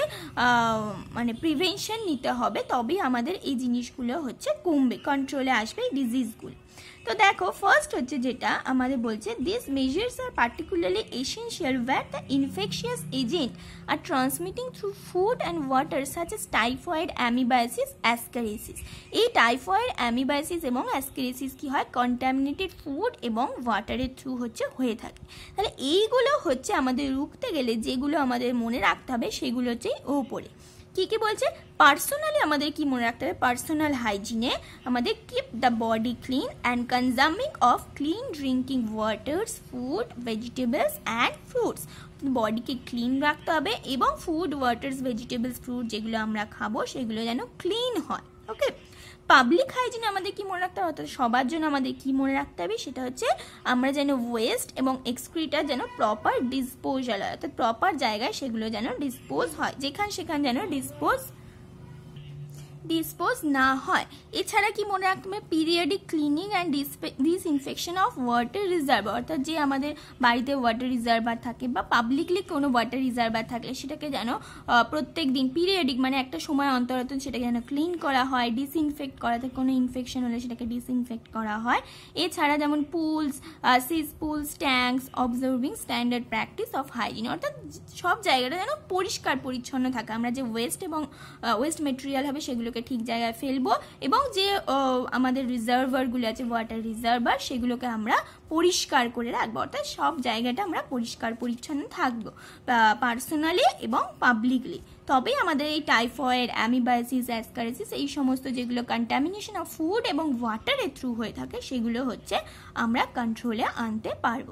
মানে প্রিভেনশন নিতে হবে, তবেই আমাদের এই জিনিসগুলো হচ্ছে কমবে কন্ট্রোলে আসবে এই ডিজিজগুলো তো দেখো ফার্স্ট হচ্ছে যেটা আমাদের বলছে this measures are particularly essential where the infectious agent are transmitting through food and water such as typhoid amoebiasis ascariasis এই টাইফয়েড অ্যামিবায়োসিস এবং অ্যাসকারেসিস কি হয়? কন্টামিনেটেড ফুড এবং ওয়াটারের থ্রু হচ্ছে, হয়ে থাকে। তাহলে এইগুলো হচ্ছে আমাদের রুখতে গেলে যেগুলো আমাদের মনে রাখতে হবে, সেগুলো হচ্ছে ওপরে। কি কি বলছে? পার্সোনালি আমাদের কি মনে রাখতে হবে? পার্সোনাল হাইজিনে আমাদের keep the body clean and consuming of clean drinking waters food vegetables and fruits বডিকে clean রাখতে হবে এবং ফুড ওয়াটার্স ভেজিটেবলস ফ্রুট যেগুলো আমরা খাব সেগুলো যেন ক্লিন হয় ওকে পাবলিক হাইজিন আমাদের কি মনে রাখতে হবে? অর্থাৎ সবার জন্য আমাদের কি মনে রাখতে হবে? সেটা হচ্ছে আমরা যেন ওয়েস্ট এবং এক্সক্রিটার যেন প্রপার ডিসপোজাল হয়। অর্থাৎ প্রপার জায়গায় সেগুলো যেন ডিসপোজ হয়। যেখান সেখান যেন ডিসপোজ ডিসপোজ না হয়। এছাড়া কি মনে রাখতে হবে periodic cleaning and disinfection of water reserve অর্থাৎ যে আমাদের বাড়িতে ওয়াটার রিজার্ভার থাকে বা পাবলিকলি কোনো ওয়াটার রিজার্ভার থাকলে সেটাকে যেন প্রত্যেক দিন পিরিয়ডিক মানে একটা সময় অন্তর অন্তর সেটাকে যেন ক্লিন করা হয় ডিসইনফেক্ট করাতে কোনো ইনফেকশন হলে সেটাকে ডিসইনফেক্ট করা হয়। এছাড়া যেমন pools cis pools tanks observing standard practice of hygiene অর্থাৎ সব জায়গাটা যেন পরিষ্কার পরিচ্ছন্ন থাকে। আমরা যে ওয়েস্ট এবং ওয়েস্ট মেটেরিয়াল হবে সেগুলো সেগুলোকে ঠিক জায়গায় ফেলব এবং যে আমাদের রিজার্ভারগুলো আছে ওয়াটার রিজার্ভার সেগুলোকে আমরা পরিষ্কার করে রাখব। অর্থাৎ সব জায়গাটা আমরা পরিষ্কার, পরিচ্ছন্ন থাকব পার্সোনালি এবং পাবলিকলি তবেই আমাদের এই টাইফয়েড অ্যামিবায়োসিস অ্যাসকারেসিস এই সমস্ত যেগুলো কন্টামিনেশন অফ ফুড এবং ওয়াটারের থ্রু হয়ে থাকে, সেগুলো হচ্ছে আমরা কন্ট্রোলে আনতে পারব।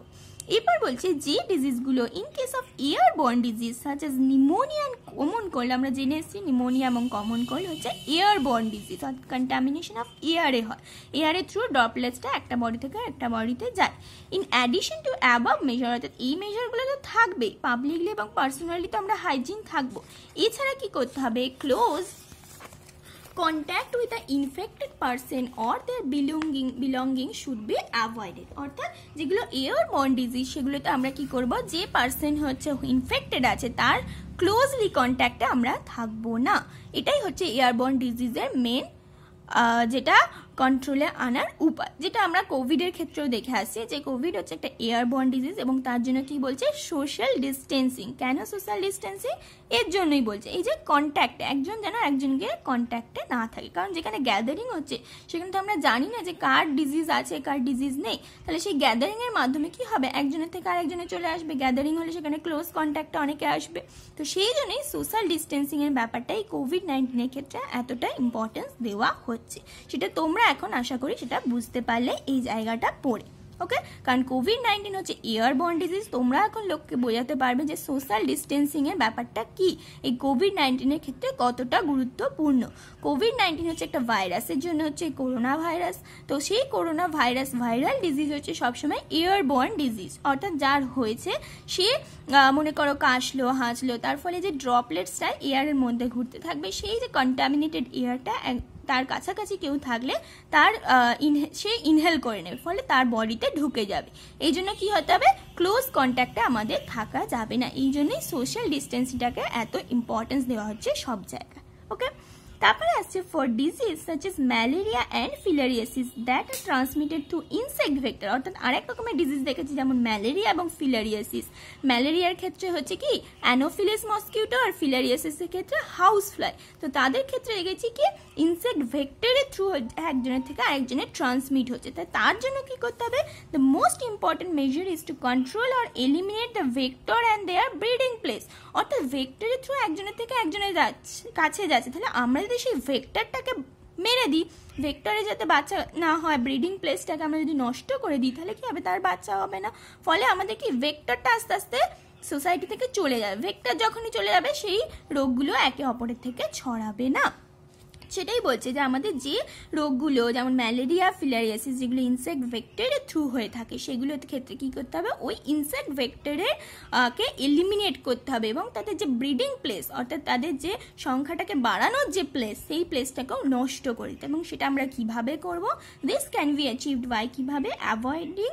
এরপর বলছে যে ডিজিজগুলো in case of airborne disease such as pneumonia and common cold আমরা জেনে এসেছি নিমোনিয়া এবং কমন কোল্ড হচ্ছে এয়ারবর্ন ডিজিজ অর্থাৎ কন্টামিনেশন অফ এয়ারে হয়। এয়ারের থ্রু ড্রপলেটসটা একটা বডি থেকে একটা বডিতে যায়। In addition to above measure অর্থাৎ এই মেজারগুলো তো থাকবেই পাবলিকলি এবং পার্সোনালি তো আমরা হাইজিন থাকব। এছাড়া কি করতে হবে? Close contact with a infected person or their belonging belonging should be avoided অর্থাৎ যেগুলো এয়ার বন ডিজিজ সেগুলোতে আমরা কি করব? যে পার্সন হচ্ছে ইনফেক্টেড আছে, তার ক্লোজলি কন্ট্যাক্টে আমরা থাকব না। এটাই হচ্ছে এয়ারবর্ন ডিজিজের মেন যেটা কন্ট্রোলে আনার উপায়, যেটা আমরা কোভিডের ক্ষেত্রেও দেখে আসছি যে কোভিড হচ্ছে একটা এয়ারবর্ন ডিজিজ এবং তার জন্য কি বলছে? সোশ্যাল ডিস্টেন্সিং কেন সোশ্যাল ডিস্টেন্সিং এর জন্যই বলছে। এই যে কন্ট্যাক্টে একজন যেন একজনকে কন্ট্যাক্টে না থাকে। কারণ যেখানে গ্যাদারিং হচ্ছে, সেখানে তো আমরা জানি না যে কার ডিজিজ আছে, কার ডিজিজ নেই। তাহলে সেই গ্যাদারিংয়ের মাধ্যমে কি হবে? একজনের থেকে আরেকজনে চলে আসবে। গ্যাদারিং হলে সেখানে ক্লোজ কন্ট্যাক্টে অনেকে আসবে। তো সেই জন্যই সোশ্যাল ডিস্টেন্সিংয়ের ব্যাপারটাই কোভিড নাইন্টিনের ক্ষেত্রে এতটা ইম্পর্টেন্স দেওয়া হচ্ছে। সেটা তোমরা এখন আশা করি সেটা বুঝতে পারলে এই জায়গাটা পড়ে ওকে কারণ কোভিড নাইন্টিন হচ্ছে এয়ারবর্ন ডিজিজ তোমরা এখন লোককে বোঝাতে পারবে যে সোশ্যাল ডিস্টেন্সিংয়ের ব্যাপারটা কি। এই কোভিড নাইন্টিনের ক্ষেত্রে কতটা গুরুত্বপূর্ণ? কোভিড নাইন্টিন হচ্ছে একটা ভাইরাসের জন্য হচ্ছে করোনা ভাইরাস, তো সেই করোনা ভাইরাস ভাইরাল ডিজিজ হচ্ছে সবসময় এয়ারবর্ন ডিজিজ অর্থাৎ যার হয়েছে সে মনে করো কাশলো, হাঁচলো, তার ফলে যে ড্রপলেটসটা এয়ারের মধ্যে ঘুরতে থাকবে, সেই যে কন্টামিনেটেড এয়ারটা তার কাছাকাছি কেউ থাকলে তার সে ইনহেল করে নেবে, ফলে তার বডিতে ঢুকে যাবে। এই জন্য কী হতে হবে? ক্লোজ কন্ট্যাক্টে আমাদের থাকা যাবে না। এই জন্যই সোশ্যাল ডিস্টেন্সটাকে এত ইম্পর্টেন্স দেওয়া হচ্ছে সব জায়গায়। ওকে তারপরে আসছে for disease such as malaria and filariasis that are transmitted through insect vector অর্থাৎ আরেক রকমের ডিজিজ দেখেছি, যেমন ম্যালেরিয়া এবং ফিলারিয়াসিস ম্যালেরিয়ার ক্ষেত্রে হচ্ছে কি? অ্যানোফিলিস মসকিউটো আর ফিলারিয়াসিসের ক্ষেত্রে হাউস ফ্লাই তো তাদের ক্ষেত্রে দেখেছি কি? ইনসেক্ট ভেক্টরের থ্রু একজনের থেকে আরেকজনের ট্রান্সমিট হচ্ছে। তাই তার জন্য কি করতে হবে? The most important measure is to control or eliminate the vector and their breeding place অর্থাৎ ভেক্টরের থ্রু একজনের থেকে একজনের যাচ্ছে, কাছে যাচ্ছে। তাহলে আমরা যদি সেই ভেক্টরটাকে মেরে দিই ভেক্টরে যাতে বাচ্চা না হয় ব্রিডিং প্লেসটাকে আমরা যদি নষ্ট করে দিই, তাহলে কি হবে? তার বাচ্চা হবে না। ফলে আমাদের কি ভেক্টরটা আস্তে আস্তে সোসাইটি থেকে চলে যাবে ভেক্টর যখনই চলে যাবে, সেই রোগগুলো একে অপরের থেকে ছড়াবে না। সেটাই বলছে যে আমাদের যে রোগগুলো, যেমন ম্যালেরিয়া, ফিলারিয়াসিস, যেগুলো ইনসেক্ট ভেক্টরের থ্রু হয়ে থাকে, সেগুলোর ক্ষেত্রে কী করতে হবে? ওই ইনসেক্ট ভেক্টরের কে এলিমিনেট করতে হবে এবং তাদের যে ব্রিডিং প্লেস অর্থাৎ তাদের যে সংখ্যাটাকে বাড়ানোর যে প্লেস সেই প্লেসটাকেও নষ্ট করে দিতে এবং সেটা আমরা কীভাবে করব? This can be achieved by কীভাবে? Avoiding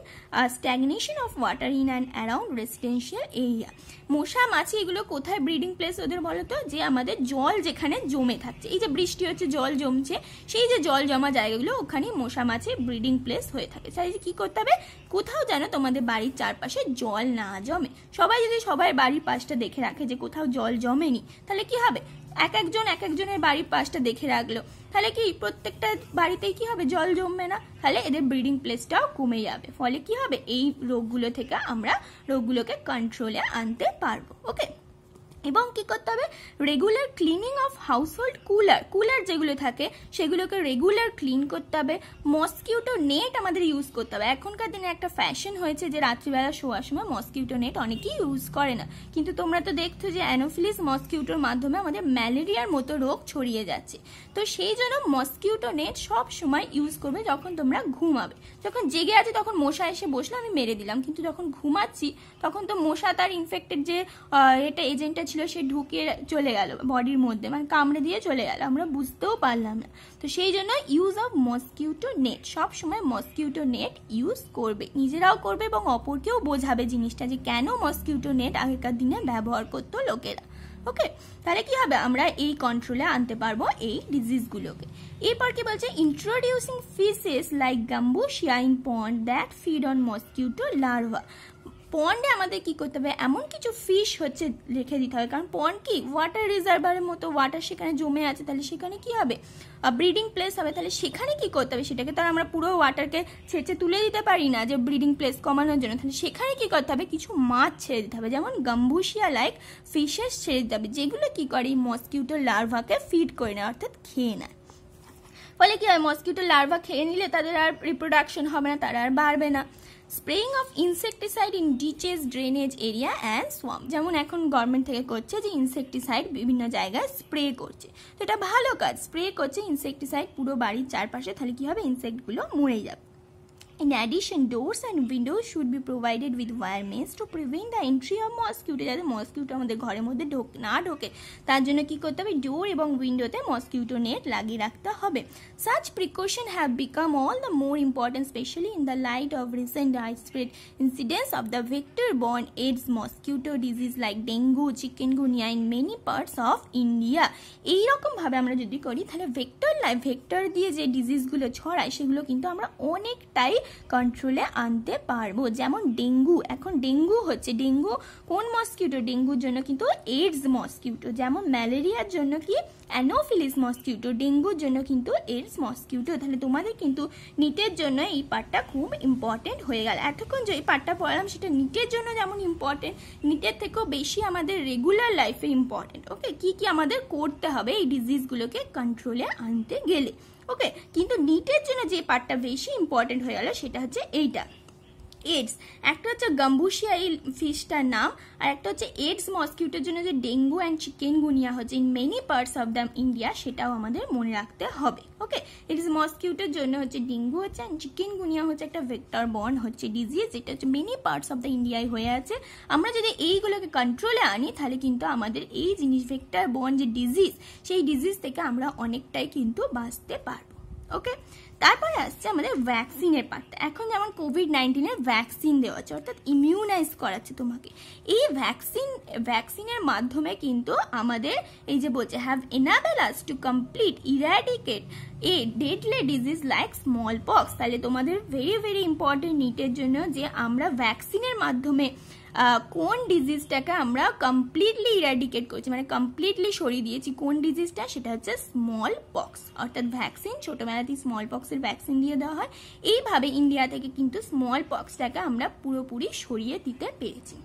stagnation of water in and around residential area মশা, মাছি, এগুলো কোথায় ব্রিডিং প্লেস ওদের বলো তো যে আমাদের জল যেখানে জমে থাকছে। এই যে বৃষ্টি হচ্ছে জল জমছে, সেই যে জল জমা জায়গাগুলো ওখানে মশা মাছি ব্রিডিং প্লেস হয়ে থাকে। তাই কি করতে হবে? কোথাও যেন তোমাদের বাড়ির চারপাশে জল না জমে। সবাই যদি সবাই বাড়ির পাশটা দেখে রাখে যে কোথাও জল জমেনি, তাহলে কি হবে? এক একজন, এক একজনের বাড়ির পাশটা দেখে রাখল। তাহলে কি প্রত্যেকটা বাড়িতেই কি হবে? জল জমবে না? তাহলে এদের ব্রিডিং প্লেসটাও কমে যাবে। ফলে কি হবে? এই রোগগুলো থেকে আমরা রোগগুলোকে কন্ট্রোলে আনতে পারব। ওকে এবং কি করতে হবে? Regular cleaning of household cooler cooler যেগুলো থাকে, সেগুলোকে রেগুলার ক্লিন করতে হবে। মসকিউটো নেট আমাদের ইউজ করতে হবে। এখনকার দিনে একটা ফ্যাশন হয়েছে যে, রাত্রিবেলা শোয়ার সময় মসকিউটো নেট অনেকেই ইউজ করে না। কিন্তু তোমরা তো দেখছ যে অ্যানোফিলিস মস্কিউটোর মাধ্যমে আমাদের ম্যালেরিয়ার মতো রোগ ছড়িয়ে যাচ্ছে। তো সেই জন্য মসকিউটো নেট সব সময় ইউজ করবে যখন তোমরা ঘুমাবে। যখন জেগে আছে তখন মশা এসে বসলে আমি মেরে দিলাম। কিন্তু যখন ঘুমাচ্ছি, তখন তো মশা তার ইনফেক্টেড যে এটা এজেন্টটা ছিল সে ঢুকে চলে গেল বডির মধ্যে। মানে কামড়ে দিয়ে চলে গেল। আমরা বুঝতেও পারলাম না। তো সেই জন্য ইউজ অফ মসকিউটো নেট সব সময় মসকিউটো নেট ইউজ করবে। নিজেরাও করবে এবং অপরকেও বোঝাবে জিনিসটা যে কেন মসকিউটো নেট আগেকার দিনে ব্যবহার করতো লোকেরা। ওকে তাহলে কি হবে? আমরা এই কন্ট্রোলে আনতে পারব এই ডিজিজগুলোকে এরপর কি বলছে? Introducing fishes like Gambusia in pond that feed on mosquito larvae পন্ডে আমাদের কি করতে হবে? এমন কিছু ফিশ হচ্ছে রেখে দিতে হবে। কারণ পন্ড কি? ওয়াটার রিজার্ভারের মতো ওয়াটার সেখানে জমে আছে, তাহলে সেখানে কি হবে? ব্রিডিং প্লেস হবে। তাহলে সেখানে কি করতে হবে? সেটাকে তো আমরা পুরো ওয়াটারকে ছেঁচে তুলে দিতে পারি না যে ব্রিডিং প্লেস কমানোর জন্য। তাহলে সেখানে কি করতে হবে? কিছু মাছ ছেড়ে দিতে হবে। যেমন গাম্বুশিয়া লাইক ফিশেস ছেড়ে দিতে হবে। যেগুলো কি করে? মসকিউটো লার্ভাকে ফিড করে নেয়, অর্থাৎ খেয়ে নেয়। ফলে কি হয়? মসকিউটো লার্ভা খেয়ে নিলে তাদের আর রিপ্রোডাকশন হবে না, তারা আর বাড়বে না। Spraying of insecticide in ditches drainage area and swamp যেমন এখন গভর্নমেন্ট থেকে করছে যে ইনসেকটিসাইড বিভিন্ন জায়গায় স্প্রে করছে। তো এটা ভালো কাজ। স্প্রে করছে ইনসেকটিসাইড পুরো বাড়ির চারপাশে, তাহলে কী হবে? ইনসেক্টগুলো মরে যাবে। In addition, doors and windows should be provided with wire mesh to prevent the entry of mosquito যাতে মসকিউটো আমাদের ঘরের মধ্যে ঢোক না ঢোকে তার জন্য কি করতে হবে ডোর এবং উইন্ডোতে মসকিউটো নেট লাগিয়ে রাখতে হবে such precaution have become all the more important especially in the light of recent widespread incidents of the vector-borne AIDS mosquito disease like dengue, chikungunya in many parts of India এই রকম ভাবে আমরা যদি করি তাহলে ভেক্টর লাইফ ভেক্টর দিয়ে যে ডিজিজগুলো ছড়ায় সেগুলো কিন্তু আমরা অনেকটাই কন্ট্রোলে আনতে পারব। যেমন ডেঙ্গু, এখন ডেঙ্গু হচ্ছে, ডেঙ্গু কোন মসকিউটো ডেঙ্গুর জন্য কিন্তু এইডস মসকিউটো যেমন ম্যালেরিয়ার জন্য কি? অ্যানোফিলিস মসকিউটো ডেঙ্গুর জন্য কিন্তু এইডস মসকিউটো তাহলে তোমাদের কিন্তু নিটের জন্য এই পার্টটা খুব ইম্পর্টেন্ট হয়ে গেল। এতক্ষণ যে এই পার্টটা পড়লাম, সেটা নিটের জন্য যেমন ইম্পর্টেন্ট নিটের থেকেও বেশি আমাদের রেগুলার লাইফে ইম্পর্টেন্ট ওকে কি কি আমাদের করতে হবে এই ডিজিজগুলোকে কন্ট্রোলে আনতে গেলে? ওকে কিন্তু নিটের জন্য যে পার্টটা বেশি ইম্পর্টেন্ট হয়ে গেল সেটা হচ্ছে এইটা। এডস একটা হচ্ছে গাম্বুশিয়া এই ফিশটার নাম, আর একটা হচ্ছে এডস মসকিউটোর জন্য যে ডেঙ্গু অ্যান্ড চিকেন গুনিয়া হচ্ছে in many parts of the India সেটাও আমাদের মনে রাখতে হবে ওকে এডস মসকিউটোর জন্য হচ্ছে ডেঙ্গু হচ্ছে অ্যান্ড চিকেন গুনিয়া হচ্ছে একটা ভেক্টর বর্ন হচ্ছে ডিজিজ যেটা হচ্ছে মেনি পার্টস অফ দ্য ইন্ডিয়ায় হয়ে আছে। আমরা যদি এইগুলোকে কন্ট্রোলে আনি, তাহলে কিন্তু আমাদের এই জিনিস ভেক্টর বর্ন যে ডিজিজ সেই ডিজিজ থেকে আমরা অনেকটাই কিন্তু বাঁচতে পারব ওকে তারপরে আসছে আমাদের ভ্যাকসিনের পার্ট এখন যেমন কোভিড নাইন্টিনের ভ্যাকসিন দেওয়া হচ্ছে, অর্থাৎ ইমিউনাইজ করাচ্ছে তোমাকে। এই ভ্যাকসিন ভ্যাকসিনের মাধ্যমে কিন্তু আমাদের এই যে বলছে have enable us to complete eradicate a deadly disease like smallpox তাহলে তোমাদের ভেরি ভেরি ইম্পর্টেন্ট নিটের জন্য যে আমরা ভ্যাকসিনের মাধ্যমে কোন ডিজিজটাকে আমরা কমপ্লিটলি ইরাডিকেট করছি মানে কমপ্লিটলি সরিয়ে দিয়েছি, কোন ডিজিজটা সেটা হচ্ছে স্মল পক্স অর্থাৎ ভ্যাকসিন ছোটোবেলাতেই স্মল পক্সের ভ্যাকসিন দিয়ে দেওয়া হয়। এইভাবে ইন্ডিয়া থেকে কিন্তু স্মল পক্সটাকে আমরা পুরোপুরি সরিয়ে দিতে পেরেছি।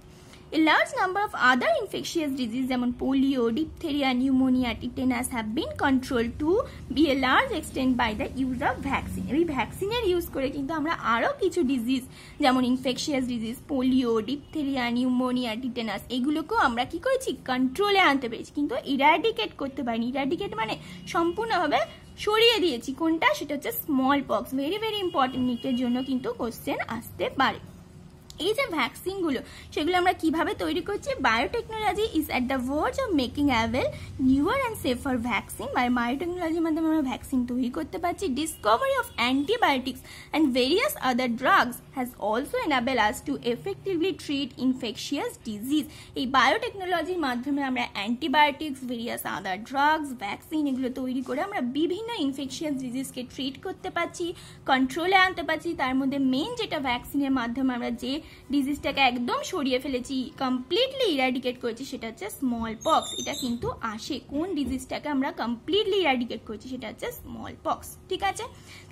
A large number of other infectious diseases যেমন polio, diphtheria, pneumonia, tetanus have been controlled to be a large extent by the use of vaccine. এই ভ্যাকসিনের ইউজ করে কিন্তু আমরা আরও কিছু ডিজিজ যেমন infectious disease polio diphtheria pneumonia tetanus এগুলোকেও আমরা কি করেছি? কন্ট্রোলে আনতে পেরেছি। কিন্তু ইরাডিকেট করতে পারিনি। ইরাডিকেট মানে সম্পূর্ণভাবে সরিয়ে দিয়েছি। কোনটা? সেটা হচ্ছে smallpox very very important নিটের জন্য কিন্তু কোশ্চেন আসতে পারে। এই যে ভ্যাকসিনগুলো সেগুলো আমরা কীভাবে তৈরি করছি? Biotechnology is at the verge of making avail newer and safer vaccine বা বায়োটেকনোলজির মাধ্যমে আমরা ভ্যাকসিন তৈরি করতে পারছি। Discovery of antibiotics and various other drugs has also enable us to effectively treat infectious disease এই বায়োটেকনোলজির মাধ্যমে আমরা antibiotics various other drugs vaccine এগুলো তৈরি করে আমরা বিভিন্ন ইনফেকশিয়াস ডিজিজকে ট্রিট করতে পারছি কন্ট্রোলে আনতে পারছি। তার মধ্যে মেন যেটা ভ্যাকসিনের মাধ্যমে আমরা যে ডিজিজটাকে একদম সরিয়ে ফেলেছি কমপ্লিটলি ইরাডিকেট করেছি, সেটা হচ্ছে স্মল পক্স এটা কিন্তু আসে। কোন ডিজিজটাকে আমরা কমপ্লিটলি ইরাডিকেট করেছি, সেটা হচ্ছে স্মল পক্স ঠিক আছে?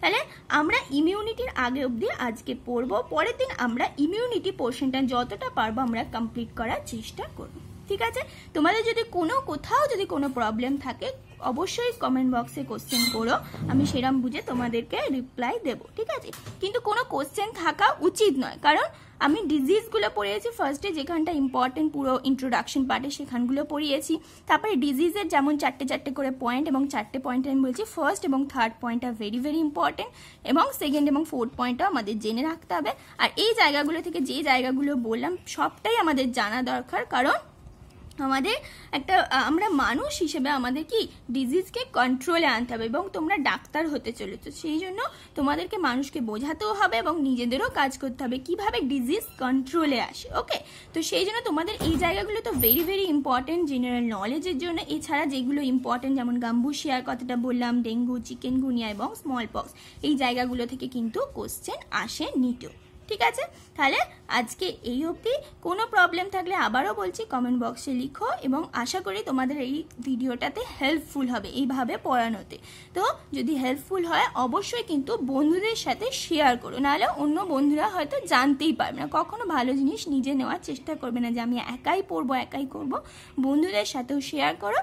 তাহলে আমরা ইমিউনিটির আগে অবধি আজকে পড়ব। পরের দিন আমরা ইমিউনিটি পোর্শনটা যতটা পারব আমরা কমপ্লিট করার চেষ্টা করব। ঠিক আছে? তোমাদের যদি কোনো, কোথাও যদি কোনো প্রবলেম থাকে, অবশ্যই কমেন্ট বক্সে কোশ্চেন করো। আমি সেরাম বুঝে তোমাদেরকে রিপ্লাই দেব। ঠিক আছে? কিন্তু কোনো কোশ্চেন থাকা উচিত নয়। কারণ আমি ডিজিজগুলো পড়িয়েছি ফার্স্টে যেখানটা ইম্পর্টেন্ট পুরো ইন্ট্রোডাকশন পার্টে সেখানগুলো পড়িয়েছি। তারপরে ডিজিজের যেমন চারটে চারটে করে পয়েন্ট এবং চারটে পয়েন্ট আমি বলছি ফার্স্ট এবং থার্ড পয়েন্টটা ভেরি ভেরি ইম্পর্টেন্ট এবং সেকেন্ড এবং ফোর্থ পয়েন্টটাও আমাদের জেনে রাখতে হবে। আর এই জায়গাগুলো থেকে যে জায়গাগুলো বললাম, সবটাই আমাদের জানা দরকার, কারণ আমাদের একটা আমরা মানুষ হিসেবে আমাদের কি ডিজিজকে কন্ট্রোলে আনতে হবে এবং তোমরা ডাক্তার হতে চলেছো। সেই জন্য তোমাদেরকে মানুষকে বোঝাতেও হবে এবং নিজেদেরও কাজ করতে হবে কীভাবে ডিজিজ কন্ট্রোলে আসে ওকে তো সেই জন্য তোমাদের এই জায়গাগুলো তো ভেরি ভেরি ইম্পর্টেন্ট জেনারেল নলেজের জন্য। এছাড়া যেগুলো ইম্পর্টেন্ট যেমন গাম্বুশিয়ার কথাটা বললাম, ডেঙ্গু, চিকেনগুনিয়া এবং স্মল পক্স এই জায়গাগুলো থেকে কিন্তু কোশ্চেন আসে নিতেও। ঠিক আছে? তাহলে আজকে এই অবধি। কোনো প্রবলেম থাকলে আবারও বলছি কমেন্ট বক্সে লিখো এবং আশা করি তোমাদের এই ভিডিওটাতে হেল্পফুল হবে এইভাবে পড়ানোতে। তো যদি হেল্পফুল হয়, অবশ্যই কিন্তু বন্ধুদের সাথে শেয়ার করো। নাহলে অন্য বন্ধুরা হয়তো জানতেই পারবে না। কখনো ভালো জিনিস নিজে নেওয়ার চেষ্টা করবে না যে আমি একাই পড়ব, একাই করব। বন্ধুদের সাথেও শেয়ার করো।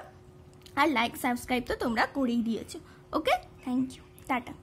আর লাইক সাবস্ক্রাইব তো তোমরা করেই দিয়েছ। Okay thank you tata